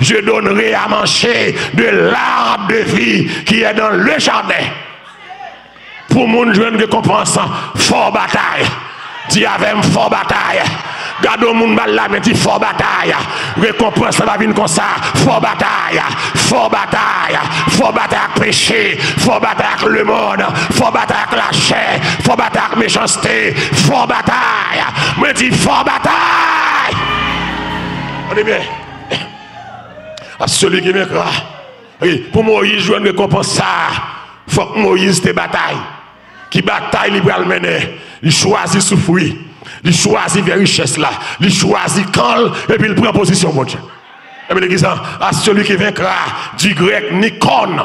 je donnerai à manger de l'arbre de vie qui est dans le jardin. Pour mon jeune récompense, fort bataille. Dis avec fort bataille. Gardons mon mal là, mais dit fort bataille. Récompense ça va venir comme ça. Fort bataille. Fort bataille. Fort bataille avec péché. Fort bataille avec le monde. Fort bataille avec la chair. Fort bataille avec méchanceté. Fort bataille. Mais dit fort bataille. On est bien. À celui qui. Oui, pour Moïse, je une récompense ça. Faut que Moïse te bataille. Qui bataille, il le. Il choisit souffrir. Il choisit vers richesse là. Il choisit quand et puis il prend position, mon Dieu. Et bien, l'église, à celui qui vaincra, du grec Nikon.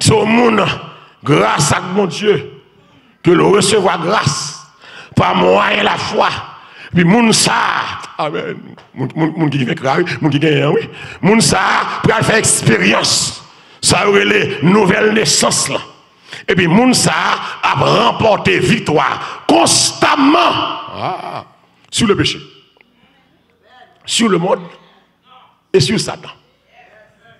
C'est au monde, grâce à mon Dieu, que le recevoir grâce par moyen la foi. Puis, moun ça, amen. Moun qui moun qui gagne, oui. Moun ça, pour faire expérience. Ça aurait les nouvelles naissances là. Et puis, moun ça a remporté victoire constamment ah. sur le péché, sur le monde et sur Satan.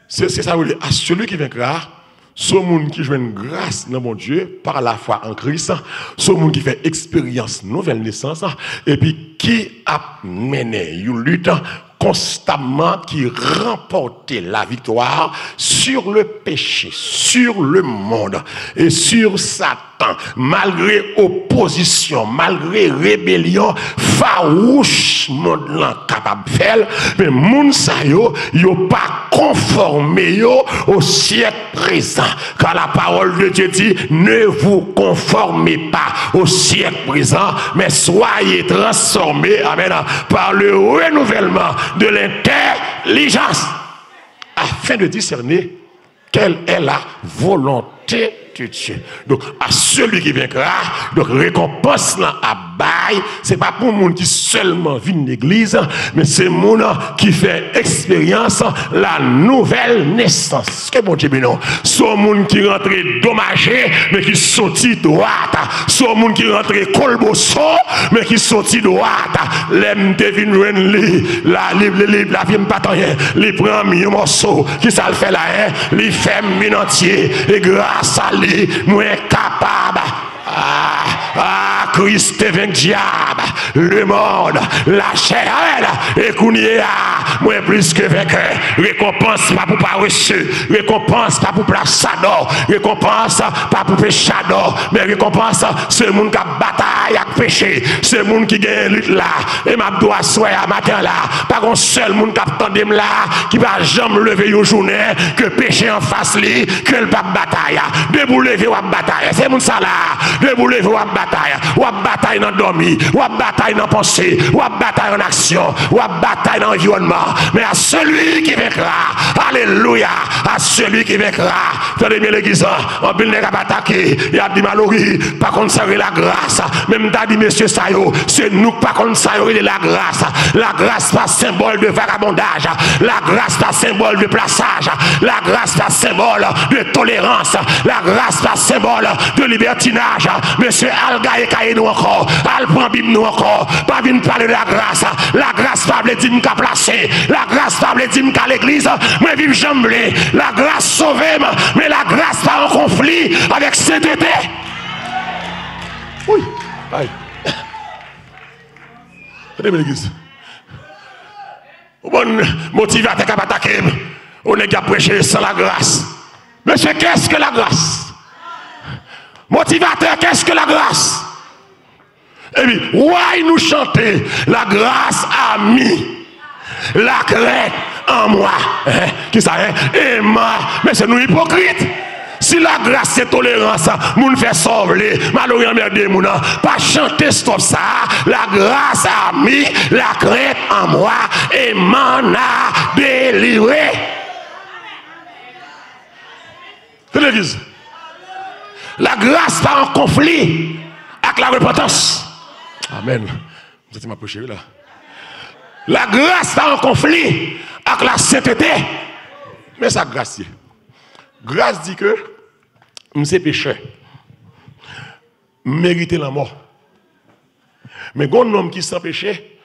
C'est ça, à celui qui vaincra, ce monde qui joue une grâce dans mon Dieu par la foi en Christ, ce monde qui fait expérience nouvelle naissance, et puis qui a mené une lutte constamment qui remportait la victoire sur le péché, sur le monde et sur Satan malgré opposition, malgré rébellion farouche, monde capable de faire, mais moun sa yo, yo pas conformé au siècle présent. Car la parole de Dieu dit, ne vous conformez pas au siècle présent, mais soyez transformés, amen, par le renouvellement de l'intelligence, afin de discerner quelle est la volonté donc, à celui qui vaincra, donc récompense là à bail, c'est pas pour monde qui seulement vit l'église, mais c'est monde qui fait expérience la nouvelle naissance. Que bon Dieu non. Ce monde qui rentre dommagé, mais qui sortit droite. Ce monde qui rentre colbosso, mais qui sortit droite. L'aime devine la libre, libre, la vie pas rien. Il prend un morceau, qui ça le fait là, hein? Il fait entier, et grâce à lui, nous sommes capables. Ah, ah, Christ est vaincu diable, le monde, la chair, et qu'on y a, moi plus que vainqueur. Récompense pas pour pas reçu, récompense pas pour place récompense pas pour péché mais récompense le monde qui a bataille avec péché, le monde qui gagne lutte là, et ma doit soir à matin là, pas un seul monde qui a là, qui va jamais lever une journée, que péché en face lui, que le pas bataille, debout lever ou bataille, c'est mon là, debout lever ou bataille, ou bataille dans dormi, ou bataille dans pensée, ou bataille en action, ou bataille dans environnement, mais à celui qui vaincra, alléluia, à celui qui vaincra, tenez bien l'église, en pile n'est pas attaqué, il a pas contre ça la grâce, même t'as dit monsieur Sayo, c'est nous pas contre ça la grâce, la grâce pas symbole de vagabondage, la grâce pas symbole de plaçage, la grâce pas symbole de tolérance, la grâce pas symbole de libertinage, monsieur Alga et nous encore, Al prend Bible nous encore, pas venir parler de la grâce, la grâce pas veut dire qu'à placer, la grâce pas veut dire qu'à l'église, mais vive jamblé, la grâce sauver, mais la grâce pas en conflit avec sainteté. Oui, aïe. L'église. Bon motivateur qui attaquer, on est qu'à prêcher sans la grâce. Monsieur, qu'est-ce que la grâce? Motivateur, qu'est-ce que la grâce? Et puis, ouais, nous chanter, la grâce a mis la crête en moi. Hein? Qui ça, hein? Moi, mais c'est nous hypocrites. Si la grâce c'est tolérance, moun fait sauver, malheureusement merde moun pas chanter stop ça. La grâce a mis la crête en moi et m'en a délivré. La grâce pas en conflit avec la repentance. Amen. Vous êtes ma là. La grâce pas en conflit avec la sainteté. Mais ça grâce. Grâce dit que je suis pécheur. Mériter la mort. Mais quand un homme qui sans péché,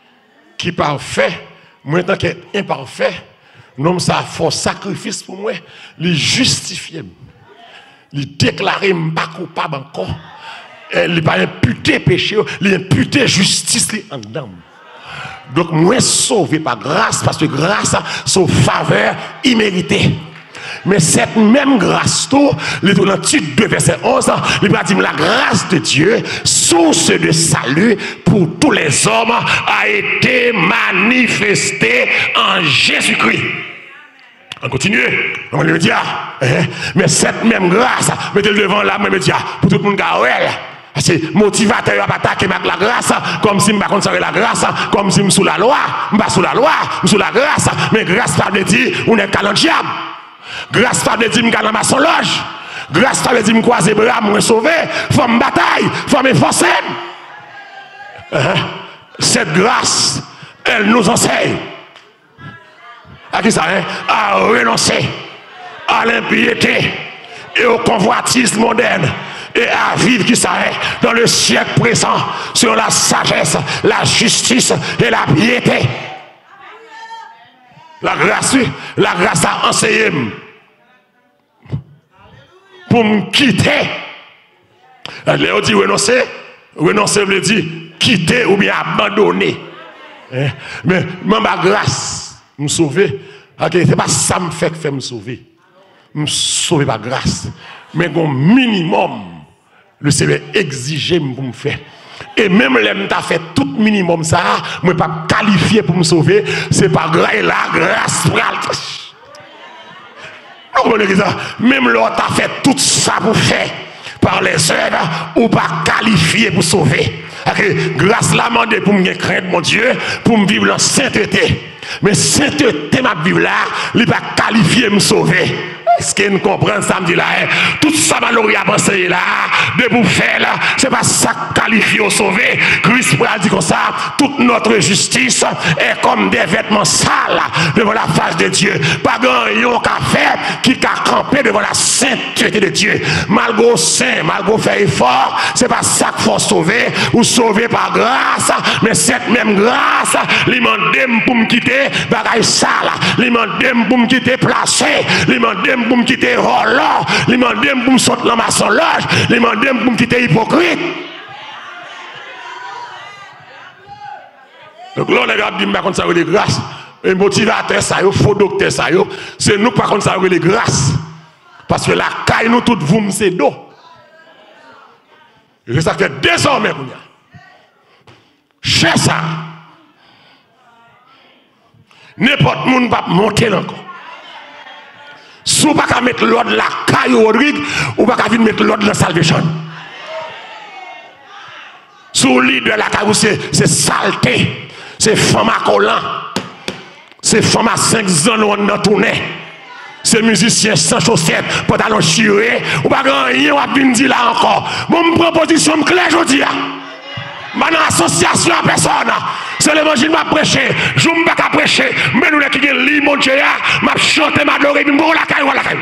qui est parfait, moi tant est imparfait, homme ça fait sacrifice pour moi, il justifier. Il déclarer pas coupable encore. Il n'est pas imputé péché, il imputé justice en dedans. Donc, moi, sauvé par grâce, parce que grâce, c'est faveur imméritée. Mais cette même grâce, tout, le titre 2, verset 11, il va dire la grâce de Dieu, source de salut pour tous les hommes, a été manifestée en Jésus-Christ. On continue. On va hein? Mais cette même grâce, mettez le devant là, me dire, pour tout le monde, C'est motivateur à attaquer avec la grâce, comme si je ne la grâce, comme si je sous la loi. Je suis sous la loi, je sous la grâce. Mais grâce pas de dire, on est calent diable. Grâce pas de dire, je suis dans ma loge. Grâce pas de dire, je croise bras, je sauvé. Faut me bataille, faut me forcer. Hein? Cette grâce, elle nous enseigne. À qui ça, hein? À renoncer à l'impiété et au convoitisme moderne et à vivre qui s'arrête dans le siècle présent sur la sagesse, la justice et la piété. La grâce, la grâce a enseigné pour me quitter. Léo dit renoncer, renoncer veut dire quitter ou bien abandonner. Hein? Mais ma grâce, me sauver, ce n'est pas ça me fait me sauver. Me sauver par grâce. Mais un minimum le Seigneur exige pour me faire. Et même l'homme t'a fait tout minimum ça, moi pas qualifié pour me sauver, c'est pas grâce la grâce Même l'autre t'a fait tout ça pour faire par les œuvres ou pas qualifié pour sauver. Grâce la demandé pour me craindre mon Dieu, pour me vivre en sainteté. Mais sainteté ma vivre là, il pas qualifié me sauver. Est-ce que nous comprenons ça, me dit là, hein? tout ça, malheureusement, a pensé là, de vous faire là, c'est pas ça qualifié au sauver. Christ a dit comme ça, toute notre justice est comme des vêtements sales devant la face de Dieu. Pas grand qu'à faire qui a campé devant la sainteté de Dieu. Malgré saint, malgré faire effort, c'est pas ça qu'il faut sauver, ou sauver par grâce, mais cette même grâce, il m'a pour me quitter, bagaille sale, il m'a pour me quitter placé, il m'a pour me quitter Roland, il m'a pour me sortir dans ma loge, il m'a pour me quitter hypocrite. Donc là, on a dit, par contre, ça veut dire grâce. Et motivateur, ça, il faux docteur, ça, c'est nous, par contre, ça veut dire grâce. Parce que la caille, nous, toutes, vous, c'est d'eau. Et ça fait désormais, chez ça, n'importe qui ne va monter encore. Sou pa ka met lòd la kayo Rodrigue, ou pa ka vin met lòd la salvation. Sou li de la kayo se, se salte, se fama kolan, se fama 5 zon ou an nan toune, se mizisyen san choset, potalon chire, ou pa gran yon wap vin di la ankon. Moun proposisyon mkle jodi ya, man an asosyasyon an person an, C'est l'évangile m'a prêché. Je ne pas. Mais nous, qui avons lu mon Dieu, m'a chanté, m'a adoré, m'a la caille, la caille.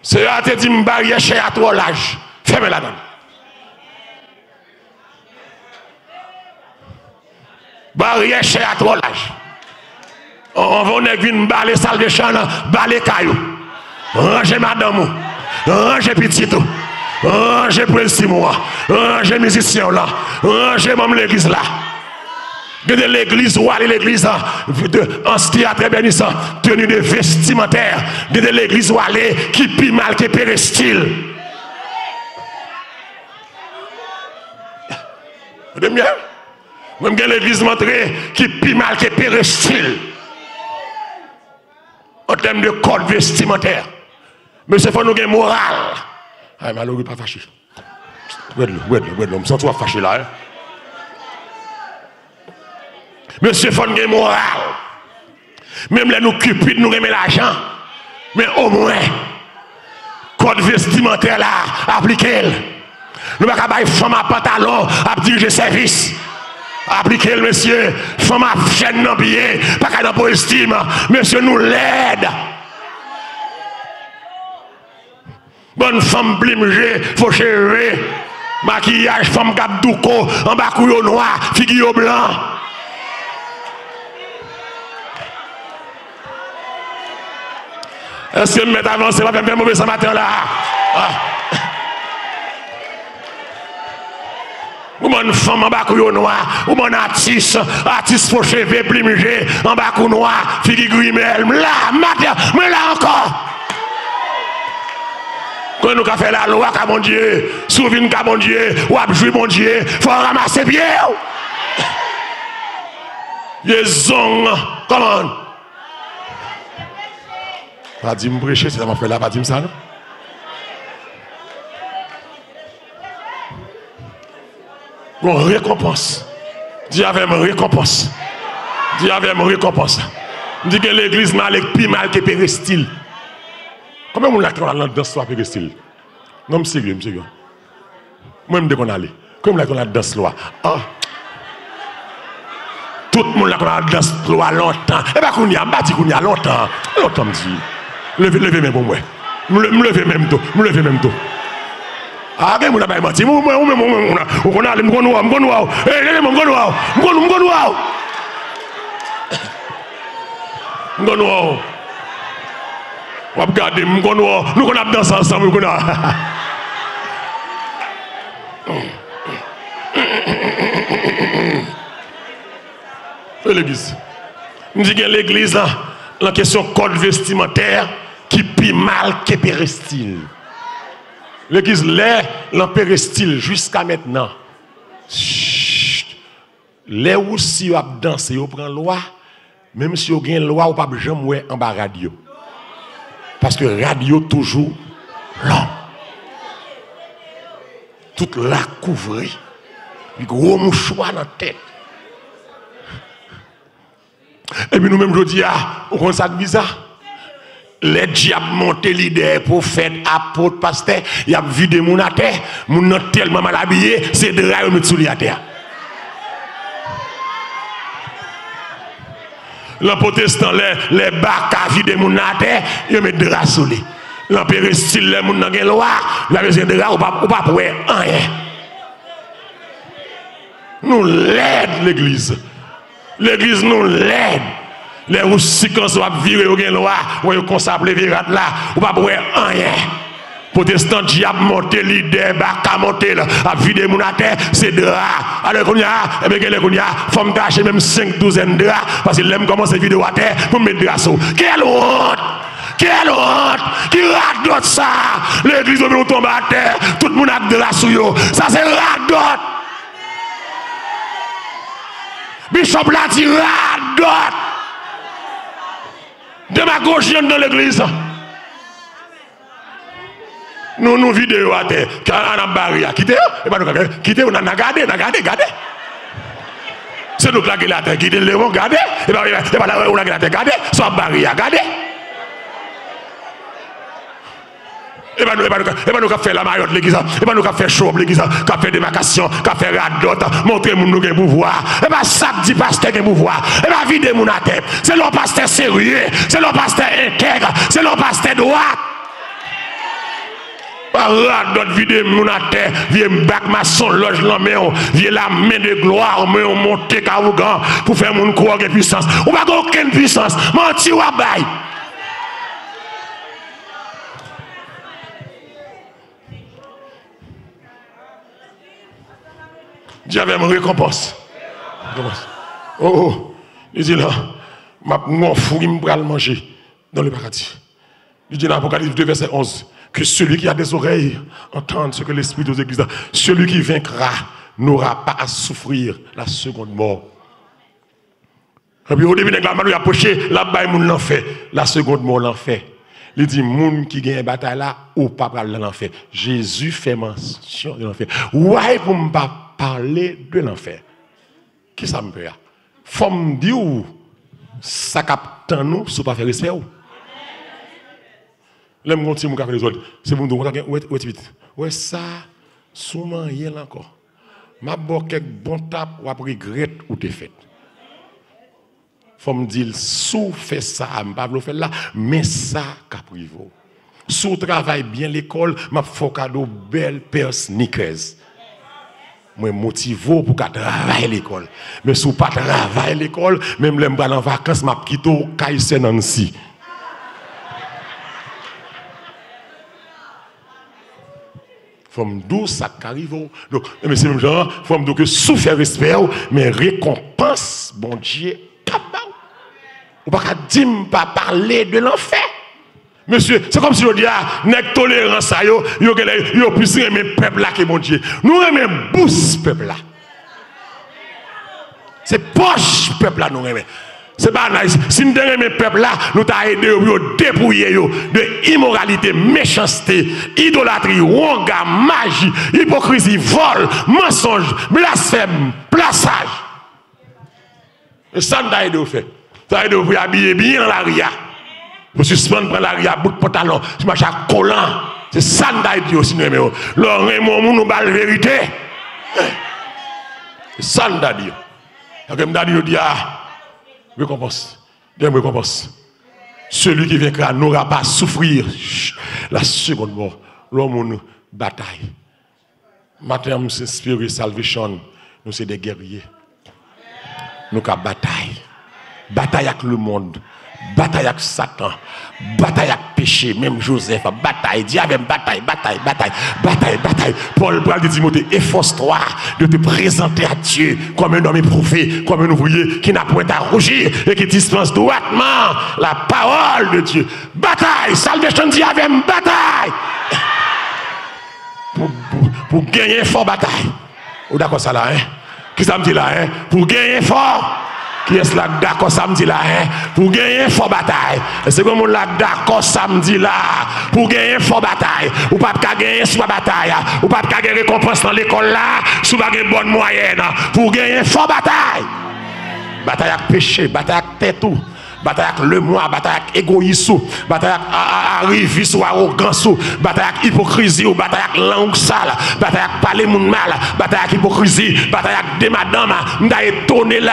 C'est à te dire, barrière chez à toi l'âge. Fermez la donne. Barrière chez à toi l'âge. On va venir baler salle de champ, baler caillou. Ranger madame, ranger petit tout. Rangez Prince mois, rangez musicien là, rangez même l'église là. De l'église ou aller l'église en théâtre bénissant, tenu de vestimentaire. De l'église ou aller qui pis mal que péristyle. De mieux? Même l'église montrée qui pis mal que péristyle? En termes de code vestimentaire. Mais c'est faut nous gagner moral. Ah, malheureux, pas fâché. Ouais, ouais, ouais, l'homme, sans toi fâché là. Hein? Monsieur Fongue moral. Même là, nous cupides, nous remet l'argent. Mais au moins, code vestimentaire là, appliquez-le. Nous ne pouvons pas femme à pantalon, à diriger service. Appliquez-le, monsieur. Femme à chaîne dans billet, pas qu'à dans estime. Monsieur, nous l'aide. Bonne femme blimgée, fauchée, maquillage, femme gabdouko, en bas couillon noir, figure blanc. Est-ce que je vais avancer, va faire mauvais ce matin là? Ah. Ou mon femme en bas noir, ou mon artiste, artiste fauché, blimgé, en bas noir, figure grimelle, là, matin, mais encore. Quand nous fait la loi, comme mon Dieu, souvine comme mon Dieu, ou abjouer mon Dieu, faut ramasser pierre. Les zong, comment? Pas dit me prêcher, c'est ça m'a fait là, pas dit ça, non? Récompense. Dis avec une récompense. Dis avec une récompense. Dis que l'église mal et mal que péristil. Kome moun lak yon al nan dans lwa pe gestil? Non mse yon, mse yon. Mwen mde kon ale. Kome moun lak yon al dans lwa? Ah! Tout moun lak yon al dans lwa lontan. E ba koun ya, bati koun ya lontan. Lontan mdi. Leve, leve men pou mwen. Mleve men mdo, mleve men mdo. A gen moun abay mati. Mwen mwen mwen mwen mwen. Mwen kon ale, mwen kon waw, mwen kon waw. E, lele mwen kon waw. Mwen kon waw. Mwen kon waw. Wap gade m kon wò, nou kon ap dansa ansan m kon a. E l'eglis. M di gen l'eglis la, la kesyon kod vestimenter ki pi mal ke perestil. L'eglis lè, lan perestil, jiska mètnan. Lè ou si yo ap danse yo pran lwa, mèm si yo gen lwa ou pap jom wè an ba radyo. Parce que radio toujours long. Toute la couvrir. Gros mouchoir dans la tête. Et puis nous-mêmes, je dis, ah, on ça bizarre. Les diables montent l'idée, prophète, apôtre, pasteur, il y a vu des gens à terre, gens tellement mal habillés, c'est de là mettre sous à terre. Lan protestant le, le bak a vide moun na te, yo met dra sou li. Lan perestil le moun nan gen lwa, la bezyen dra ou pa, pa pouwe anye. Nou led l'eglise. L'eglise nou led. Le ou sikans wap vire ou gen lwa, ou yo konsaple virat la, ou pa pouwe anye. Protestant diable monter l'idée, baka monter là, à vider mon terre, c'est de. Alors qu'on y a, et bien qu'on y a, faut me même 5 douzaines de là, parce que l'aime commencer vidéo à terre pour mettre de la sous. Quelle honte! Quelle honte! Qui radote ça? L'église va tomber à terre, tout le monde a de la sous. Ça c'est radote! Bishop l'a dit radote! Démagogie dans l'église. Nous nous vidéo à terre, a barrière, quittez, et pas nous quittez, on a gardé, on a gardé, gardé. C'est nous qui la terre, quittez le léon, gardé, et pas on a la terre, gardé, soit barrière, gardé. Et bien nous, et ben nous, et ben nous faire la maillotte l'église, et ben nous faire chaud l'église, qu'a fait démarcation, qu'a fait radote, montrer mon nous pouvoir. Et ben ça dit pasteur qui pouvoir. Et ben vider mon tête. C'est le pasteur sérieux, c'est le pasteur intègre, c'est le pasteur droit. Radote vider mon tête, viens bac maçon loge la main, viens la main de gloire, mais on monte Kaougan pour faire mon croire de puissance. On va aucune puissance, menti ou bail. Dieu avait récompense. Oh, oh. Il dit là, mon fou, il me manger dans le paradis. Il dit dans l'Apocalypse 2, verset 11, que celui qui a des oreilles entende ce que l'Esprit aux églises. Celui qui vaincra n'aura pas à souffrir la seconde mort. Et puis au début de la il a approché, là-bas, il fait. La seconde mort fait. Il dit, moun qui gagne bataille là, ou pas pour l'enfer. Jésus fait mention de l'enfer. Ouais, pour ne pas parler de l'enfer. Qui ça me peut Faut me dire ça capte nous si pas faire respect. Là petit mon café les autres. C'est bon ouais ouais vite. Ouais ça souvent rien encore. M'a bon quelques bon tap ou après regrette ou t'es fait. Faut me dire sous fait ça, pas le faire là, mais ça caprivo. Sous travaille bien l'école, m'a faut cadeau belle paire sneakers moi motivé pour travailler l'école. Mais si pas travailler l'école, même les en vacances, m'a quitté au Kaïsen Nancy. Faut me dire ça arrive. Donc, mais c'est même genre, faut me dire que souffrir respect, mais récompense, bon Dieu, capable. Ou pas dire pas parler de l'enfer. Monsieur, c'est comme si je dis, ah, n'est tolérance, yo, yo, yo, plus aimer peuple là que mon Dieu. Nous aimons bous peuple là. C'est poche peuple là, nous aimons. C'est pas nice. Si nous avons mes peuples là, nous t'avons aidé à dépouiller de immoralité, méchanceté, idolâtrie, wonga, magie, hypocrisie, vol, mensonge, blasphème, plaçage. Et ça nous a aidé faire. Ça a aidé habiller bien la ria. Pour suspendre la ria, bout de pantalon, je marche à collant. C'est ça nous a aidé aussi, nous L'on nous la vérité. C'est ça nous a dit. Comme nous a dit, ah, récompense. Deuxième récompense. Celui qui vaincra n'aura pas à souffrir la seconde mort. L'homme, bataille. Maintenant, c'est Spirit Salvation. Nous, sommes des guerriers. Nous avons bataille. Bataille avec le monde. Bataille avec Satan. Bataille avec péché. Même Joseph. Bataille. Diable, bataille, bataille, bataille, bataille, bataille. Paul parle de Timothée. Efforce-toi de te présenter à Dieu comme un homme éprouvé, comme un ouvrier qui n'a point à rougir et qui dispense droitement la parole de Dieu. Bataille. Salvation diable, bataille. Pour, pour, pour gagner fort bataille. Ou d'accord ça là, hein? Qui ça me dit là, hein? Pour gagner fort. Qui est-ce là d'accord samedi là hein? Pour gagner fort bataille. C'est comme on là d'accord samedi là. Pour gagner fort bataille. Ou pas gagner sous bataille. Ou pas gagner récompense dans l'école là. Sous la bonne moyenne. Pour gagner fort bataille. Bataille avec péché, bataille avec tête bataille avec le moi, bataille avec égoïsme, bataille avec arrivisme arrogance, bataille avec hypocrisie, bataille avec langue sale, bataille avec parler mon mal, bataille avec hypocrisie, bataille avec des madames, m'da étonné là,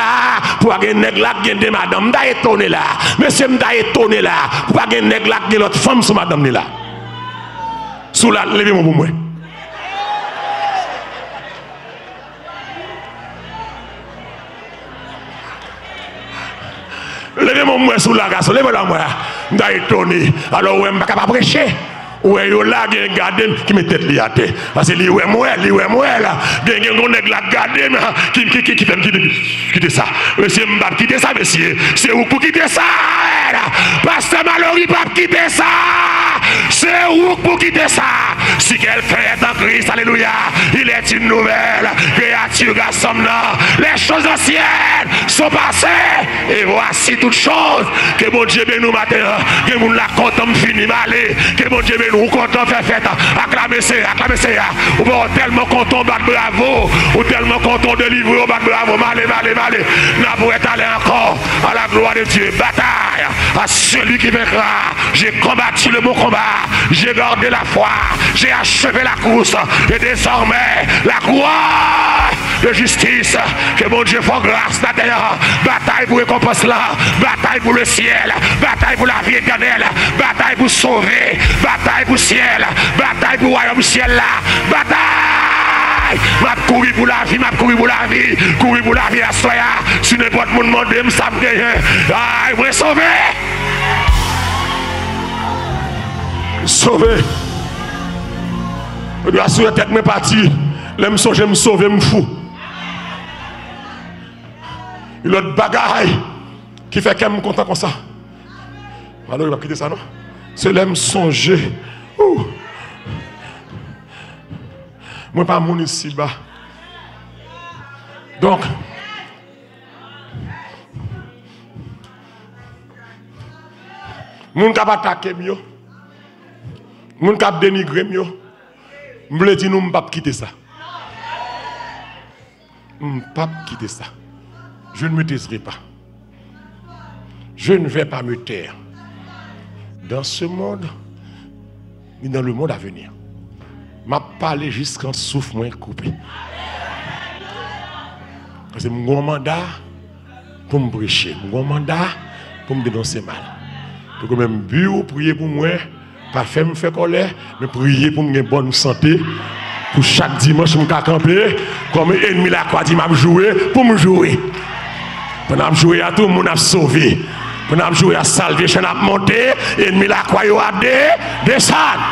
pour avoir nèg là qui des madames, m'da étonné là. Monsieur m'da étonné là, pour avoir nèg là qui l'autre femme sous madame là. Sous la levez-moi pour moi. Levez-moi moi sous la garçon, levez-moi moi. Je étonné. Alors, je ne peux pas prêcher. Ouais, yo là, un gardien qui met tête à terre. Parce que lui, ouais, moi, lui, ouais, moi, là. Il y a un nègre là, gardien, qui, qui, qui, qui, qui, quitter ça. Monsieur Mbap, quitter ça, monsieur. C'est où pour quitter ça, Pasteur Mallory, pas quitter ça. C'est où pour quitter ça. Si quelqu'un est en Christ, alléluia, il est une nouvelle créature, garçon, Les choses anciennes sont passées. Et voici toutes choses que mon Dieu bénit matin. Que mon la compte fini malé. Que mon Dieu nous content faire fête. Acclamez ça, acclamez ça. Ou tellement content, bac bravo. Ou tellement content de livrer au bac bravo. Malé, malé, malé. Pour être allé encore à la gloire de Dieu. Bataille à celui qui vaincra. J'ai combattu le bon combat. J'ai gardé la foi. J'ai achevé la course. Et désormais, la gloire de justice. Que mon Dieu fasse grâce d'ailleurs. Bataille pour récompense là. Bataille pour le ciel. Bataille pour la vie éternelle. Bataille pour sauver. Bataille Bataille pour ciel, bataille pour royaume ciel là, bataille. M'a couru pour la vie, m'a couru pour la vie, couru pour la vie à soya. Si n'importe mon monde me ça me gagne. Ah, il sauver. Sauver. Je dois sur la tête, mais parti. L'aime je me sauver, me fou. L'autre bagaille qui fait qu'elle me content comme ça. Alors, il va quitter ça, non? C'est l'aime songer. Moi, pas mon ici bas. Donc, moun kap attaquer mieux. Moun kap dit nous pas quitter ça. Pas quitter ça. Je ne me taiserai pas. Je ne vais pas me taire dans ce monde, mais dans le monde à venir. M'a parlé jusqu'en souffle moins coupé. C'est mon mandat pour me prêcher, mon mandat pour me dénoncer mal. Pour même bureau prier pour moi, pas faire me faire colère, mais prier pour me bonne santé. Pour chaque dimanche, je me camper, comme ennemi la quoi dit m'a jouer pour me jouer. Pendant que je jouer à tout le monde a sauvé. Que je jouer à salvation a monté, ennemi la quoi yo a descendre.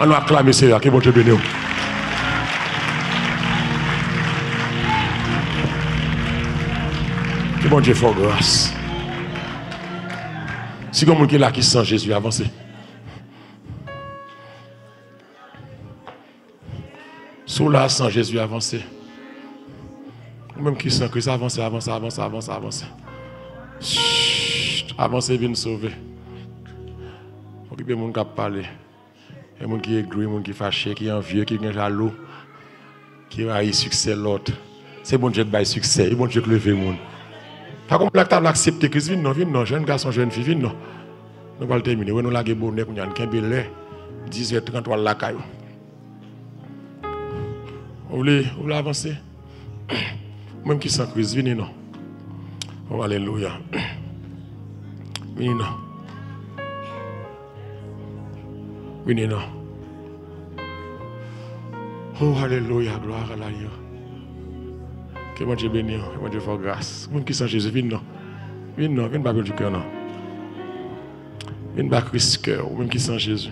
On va acclamer Seigneur, que bon Dieu bénisse. Que bon Dieu fasse grâce. Si quelqu'un là qui sent Jésus avancer. Sous là sans Jésus avancer. Même qui sent Christ avancer, avancer, avancer, avancer, avancer. Avansè bin souve. Okipe moun kap pale. E moun ki egri, moun ki fache, ki anvye, ki gen jalou. Ki rayi suksè lot. Se bon jet bay suksè, e bon jet leve moun. Ta kon plak ta l'aksepte kriz vin non, vin non, jen gason, jen fi vin non. Nou pal termine, wè nou lage bonè koun yan kenbe lè. 18-30 wal lakay wè. Ou vle, ou vle avansè? Mwen ki san kriz vin non. Oh, alléluia. Venez non. Oh, alléluia, gloire à Dieu. Que mon Dieu bénisse, que mon Dieu fasse grâce. Même qui sans Jésus, venez non. Venez non, venez pas du cœur non. Venez pas Christ cœur, même qui sans Jésus.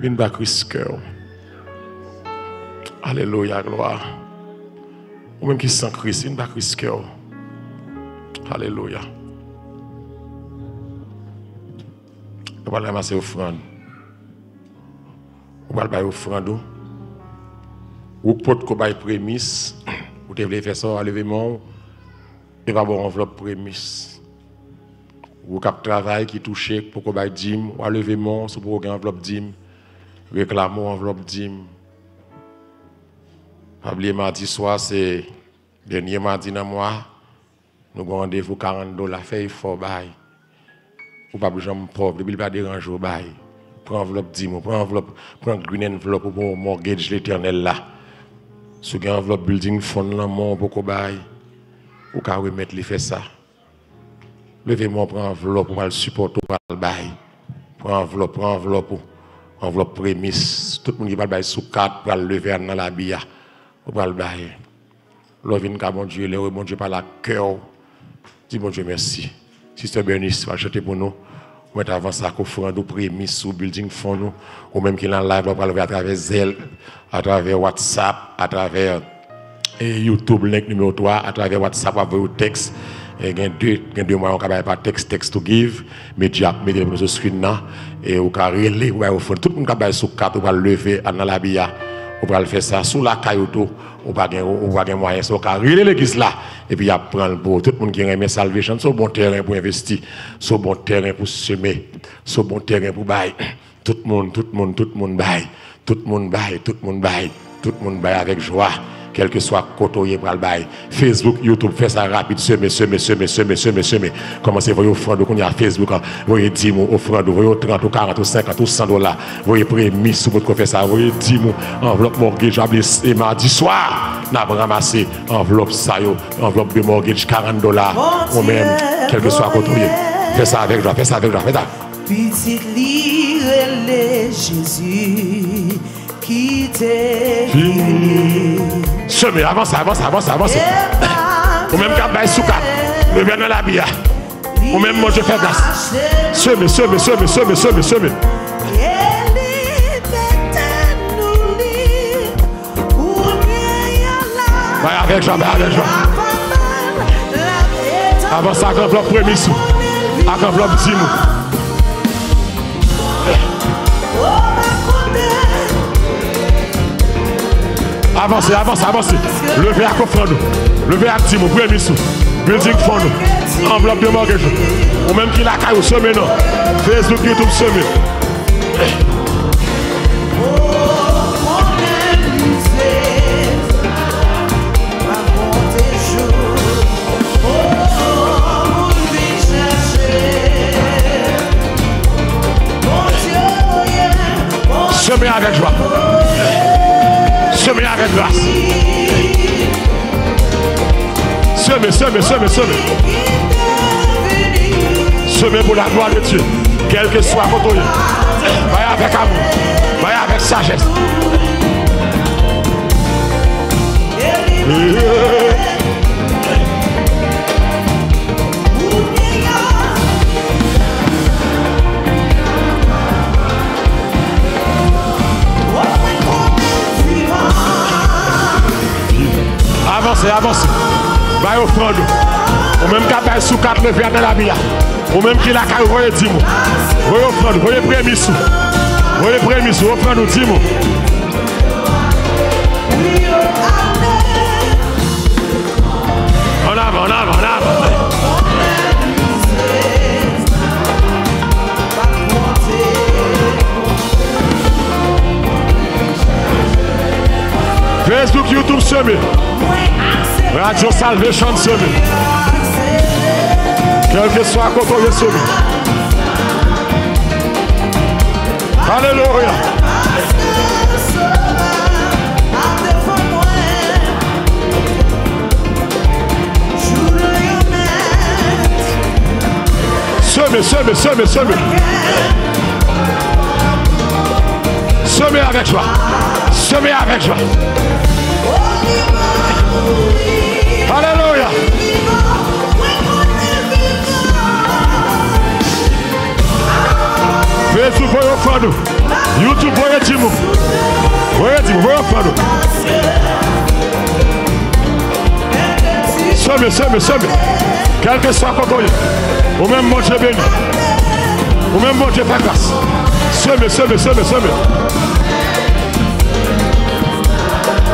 Venez pas Christ cœur. Alléluia, gloire. Ou même qui sans Christ, venez pas Christ cœur. Alléluia. On va ramasser offrande. On va offrande. Ou porte qu'on bail prémisse. Ou veux faire ça mon. Et va avoir enveloppe prémisse. Ou cap travail qui touche pour qu'on bail dim. Ou pour qu'on enveloppe dim. Réclame enveloppe dim. Oubliez mardi soir, c'est dernier mardi dans mois. Nous avons rendez-vous 40 dollars. Fait fort bail. Ou pas besoin de pauvre. Il pas déranger au bail. Prends enveloppe 10 mots. Prends enveloppe. Prends green enveloppe pour mortgage l'éternel là. Si vous enveloppe building fund là, mon pour bail. Ou qu'à remettre les fait ça. Levez-moi, prends enveloppe pour le supporter pour le bail. Prends enveloppe, prends enveloppe. Enveloppe prémisse. Tout le monde qui va le bail sous carte pour le lever dans la bia. Pour le bail. Lovin ka bon Dieu, le bon Dieu par la cœur. Dis Dieu merci. Sister Bernice, va chanter pour nous. On va avancer à offrande ou prémisse sous building fond nous. Ou même qu'il en live, on à travers Zelle, à travers WhatsApp, à travers YouTube, link numéro 3, à travers WhatsApp, à vos texte. Et il y deux, on pas texte, texte to give, média, média, sur screen là. Et. Tout le sur lever. On va le faire ça sous la caillouto. On va gagner, on va gagner moyen. Va relayer l'église là. Et puis, il a prendre pour tout le monde qui aime salvation. C'est bon terrain pour investir. C'est bon terrain pour semer. C'est bon terrain pour bailler. Tout le monde, tout le monde, tout le monde baille. Tout le monde baille, tout le monde baille. Tout le monde baille avec joie quel que soit côté pour le bail. Facebook, YouTube, fait ça rapide, semer, semer, semer, semer, semer, semer. Commencez voir offrande, qu'on y a Facebook, voyez 10 mots, offrande, voyez 30 ou 40 ou 50 ou 100 dollars, voyez prémis sur votre fait ça, voyez 10 mots, enveloppe mortgage, et mardi soir, n'a ramassé enveloppe ça, enveloppe de mortgage 40 dollars, ou même, quel que soit côté. Fais ça avec joie, fais ça avec joie, fais ça. Petite lire Jésus qui t'est Cheme, avanse, avanse, avanse, avanse. Ou menm kap bay soukat. Le ven nan la biya. Ou menm manje fè gas. Cheme, cheme, cheme, cheme, cheme, cheme. Bay avèk jan, bay avèk jan. Avanse ak an vlop premisou. Ak an vlop dimou. Avancez, avancez, avancez. Levez à Kofrando. Levez à Timo, premier sous. Building fond. Enveloppe de mortgage. Ou même qui la caille au sommet, non. Facebook, YouTube, sommet. Semez avec joie. cheme la red bas. Seme, seme, seme, seme. Seme pou la gloa de Diyo. Kel ke swa koto ye. Baye avèk amou. Baye avèk sajes. Yeah. avanse, avanse. Bay ofrando. Ou menm ka bay sou kat le verde la miya. Ou menm ki la kay voye di mou. Voye ofrando, voye premisou. Voye premisou, ofrando di mou. An avan, an avan, an avan. Facebook, YouTube, Semi. Radio Salvation semer. Quel que soit on est semé. Alléluia. Semez, semez, semez, semez. Semez avec joie. Semez avec joie. Alléluia. Facebook voyons faire nous. YouTube voyons Timo. Voyons Timo, voyons faire nous. Semez, semez, semez. Quel que soit quand on est. Ou même mon Dieu béni. Ou même mon Dieu pas grâce. Semez, semez,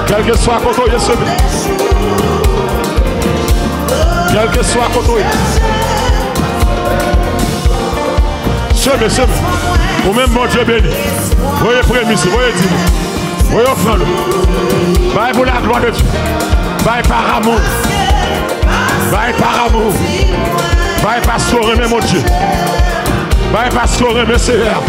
Quel que soit est, semez. Quel que soit est. Semez, semez. Ou même mon Dieu béni. Voyez prémisse, voyez Timo. Voyez offrande. Bye pour la gloire de Dieu. Bye par amour. Bye par amour. Bye par sourire, mon Dieu. Bye par sourire, mes Seigneur.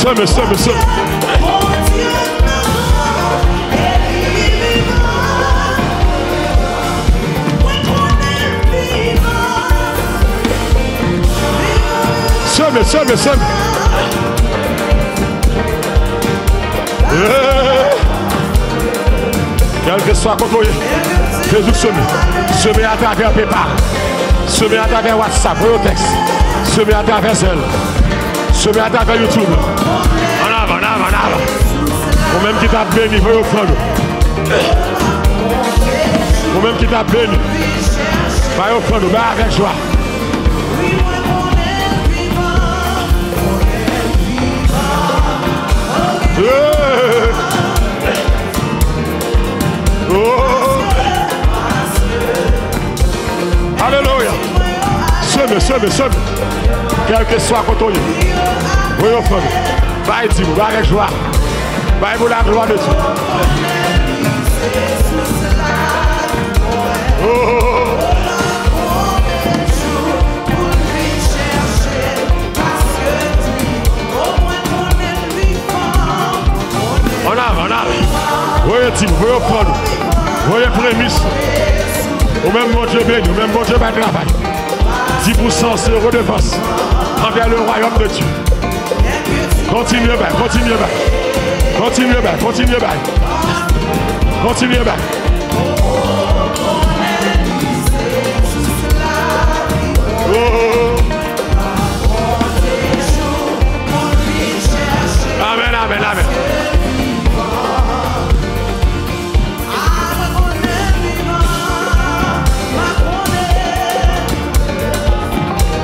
Semez, semez. Semez, semez, semez. Eh. Quel que soit contrôlé. Jésus semer. Semer à travers PayPal. Semer à travers WhatsApp, vos texte. Semer à travers Zelle. Semer à YouTube. En avant, en avant, en avant. Ou même qui t'a béni, vos offrandes. Ou même qui t'a béni. Va offrande, va avec joie. Eh. Oh. Alléluia. Semez, semez, semez. kelke swa koto yo. Voye ou fome. Baye di mou, baye jwa. Baye mou la gloa de di. Oh, oh, oh. On ave, on ave. Voye di mou, voye ou fome. Voye premis. Ou men moun je beni, ou men moun je bat la faye. 10% c'est redevance envers le royaume de Dieu. Continuez bien, continuez bien. Continuez bien, continuez bien. Continuez bien.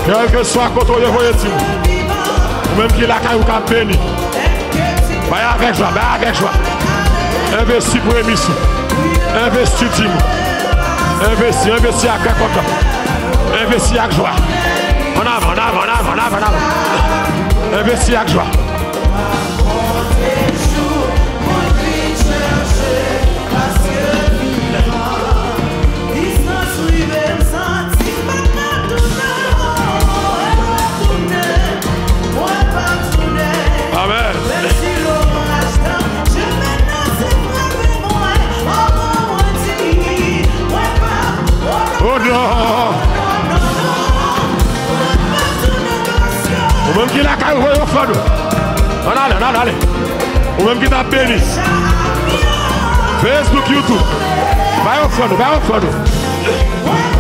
Yon ke swa koto yo voye ti ou. Ou menm ki lakay ou kap peni. Bayan agek jwa, bayan agek jwa. Investi pou emisyon. Investi ti mou. Investi, investi ak kakota. Investi ak jwa. An avan, an avan, an avan, an avan. Investi ak jwa. Ou même qui l'a qu'à ouvrir au fond. On allez, on allez, allez. Ou même qui t'a béni. Facebook, YouTube. Vai au fond, vai au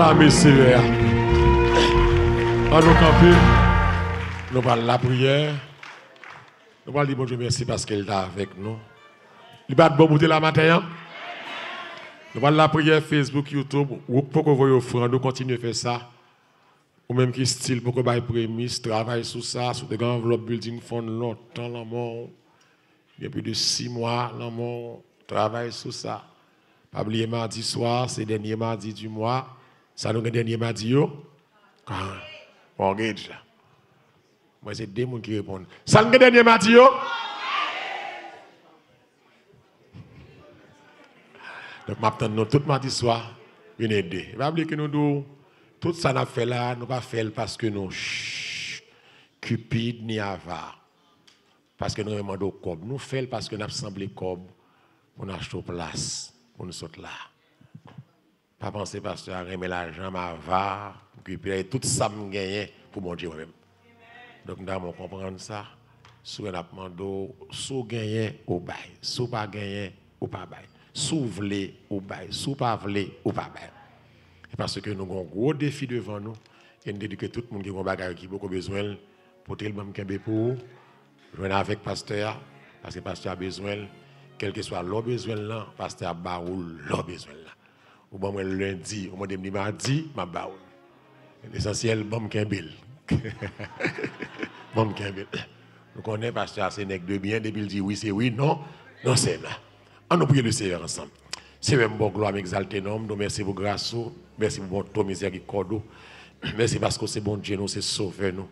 acclamer Seigneur. On nous camper. Nous parlons la prière. Nous parlons dire merci parce qu'il est avec nous. Il va bon bouter la matin. hein? Nous parlons la prière Facebook, YouTube. Ou pour que vous offrande, nous continuons à faire ça. Ou même qui style pour que vous prémisse, travaille sur ça, sur des grandes enveloppes building fund longtemps. Il y a plus de six mois, là, mon. Travaille sur ça. Pas oublier mardi soir, c'est le dernier mardi du mois. Ça nous le dernier mardi, ça. Moi, c'est deux personnes qui répondent. Ça nous le dernier mardi. Donc, maintenant, tout mardi soir, venez aider. Pas oublier que nous, nous, tout ça nous fait là, nous pas fait parce que nous, chut, cupide ni avare. Parce que nous demandons cob. Nous faisons parce que nous semblé cob pour nous acheter place, pour nous sortir là. Pas penser parce que j'ai l'argent, ma va, puis tout ça me gagne pour mon Dieu moi-même. Donc nous devons comprendre ça. Si on a demandé, si on gagne, au bail. On pas gagné, ou pas bail. On voulez, au bail. On pas voulez, ou pas bail. Parce que nous avons un gros défi devant nous. Et nous que tout le monde qui a un bagage qui a beaucoup besoin pour le même kembe pour jouer avec pasteur. Parce que pasteur a besoin, quel que soit leur besoin là, pasteur a baoul besoin là. Ou bon, moi, lundi, ou moi, demain mardi, ma baoul. L'essentiel, bon kembel. bon kembel. Nous connaissons pasteur Sénèque de bien, depuis il dit oui, c'est oui, non, non, c'est là. On nous prie le Seigneur ensemble. Seigneur, bon gloire, m'exalte nom, nous merci pour grâce, merci pour ton miséricorde, merci parce que c'est bon Dieu, nous, c'est sauveur, nous.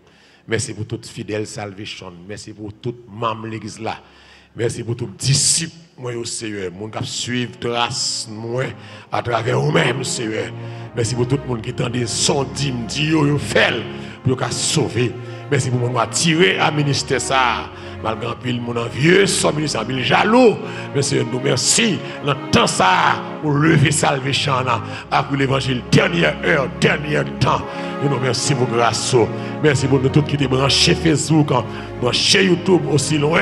Merci pour toute fidèle salvation, merci pour toute membre l'église là. Merci pour tout disciple, moi, Seigneur, mon qui suivre trace, moi, à travers vous-même, Seigneur. Merci pour tout le monde qui tend des son dîme, yo, fait, pour qu'on sauver. Merci pour qui tiré à ministère ça. Malgré pile mon envieux, son ministère, pile jaloux. Monsieur, nous merci. Dans ça, pour lever salvation, après l'évangile, dernière heure, dernier temps. Nous nous merci pour grâce. Merci pour nous tous qui étaient branchés Facebook, branchés YouTube aussi loin.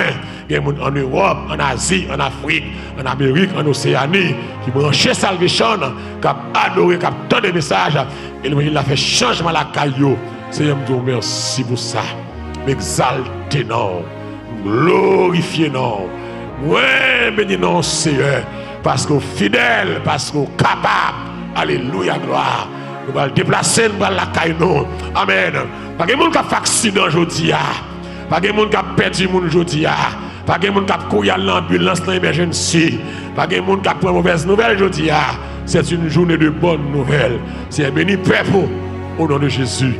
Il y a en Europe, en Asie, en Afrique, en Amérique, en Océanie, qui branchés salvation, qui ont adoré, qui ont tant de messages. Et il a fait changement la caillou. Seigneur, nous merci pour ça. M'exalter, non. Glorifier, non. Ouais, béni, non, Seigneur. Parce qu'on fidèle, parce qu'on capable. Alléluia, gloire. Nous allons déplacer, nous allons la caille, non. Amen. Pas de monde qui a fait accident aujourd'hui. Pas de monde qui a perdu mon aujourd'hui. Pas de monde qui a couru à l'ambulance dans l'émergency. Pas de monde qui a pris mauvaise nouvelle aujourd'hui. C'est une journée de bonnes nouvelles. C'est béni peuple au nom de Jésus.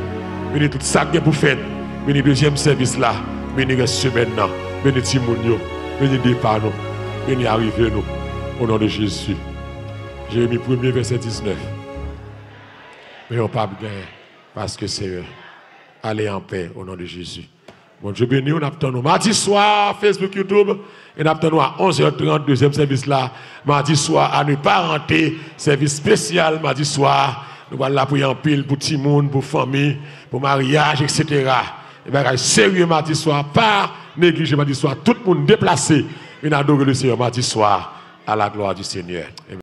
Béni tout ça que vous faites. Béni deuxième service là. Béni reste semaine. Béni Timounio. Béni départ nous. Béni arriver nous. Au nom de Jésus. Jérémie 1er verset 19. Mais on pas gagner parce que c'est eux. Allez en paix au nom de Jésus. Bon Dieu béni, on attend nous mardi soir, Facebook, YouTube, et on attend nous à 11h30, deuxième service là. Mardi soir, à ne pas rentrer, service spécial mardi soir. Nous allons là pour en pile, pour tout le monde, pour famille, pour mariage, etc. Et bien, sérieux mardi soir, pas négliger mardi soir, tout le monde déplacé, et adorer le Seigneur mardi soir, à la gloire du Seigneur.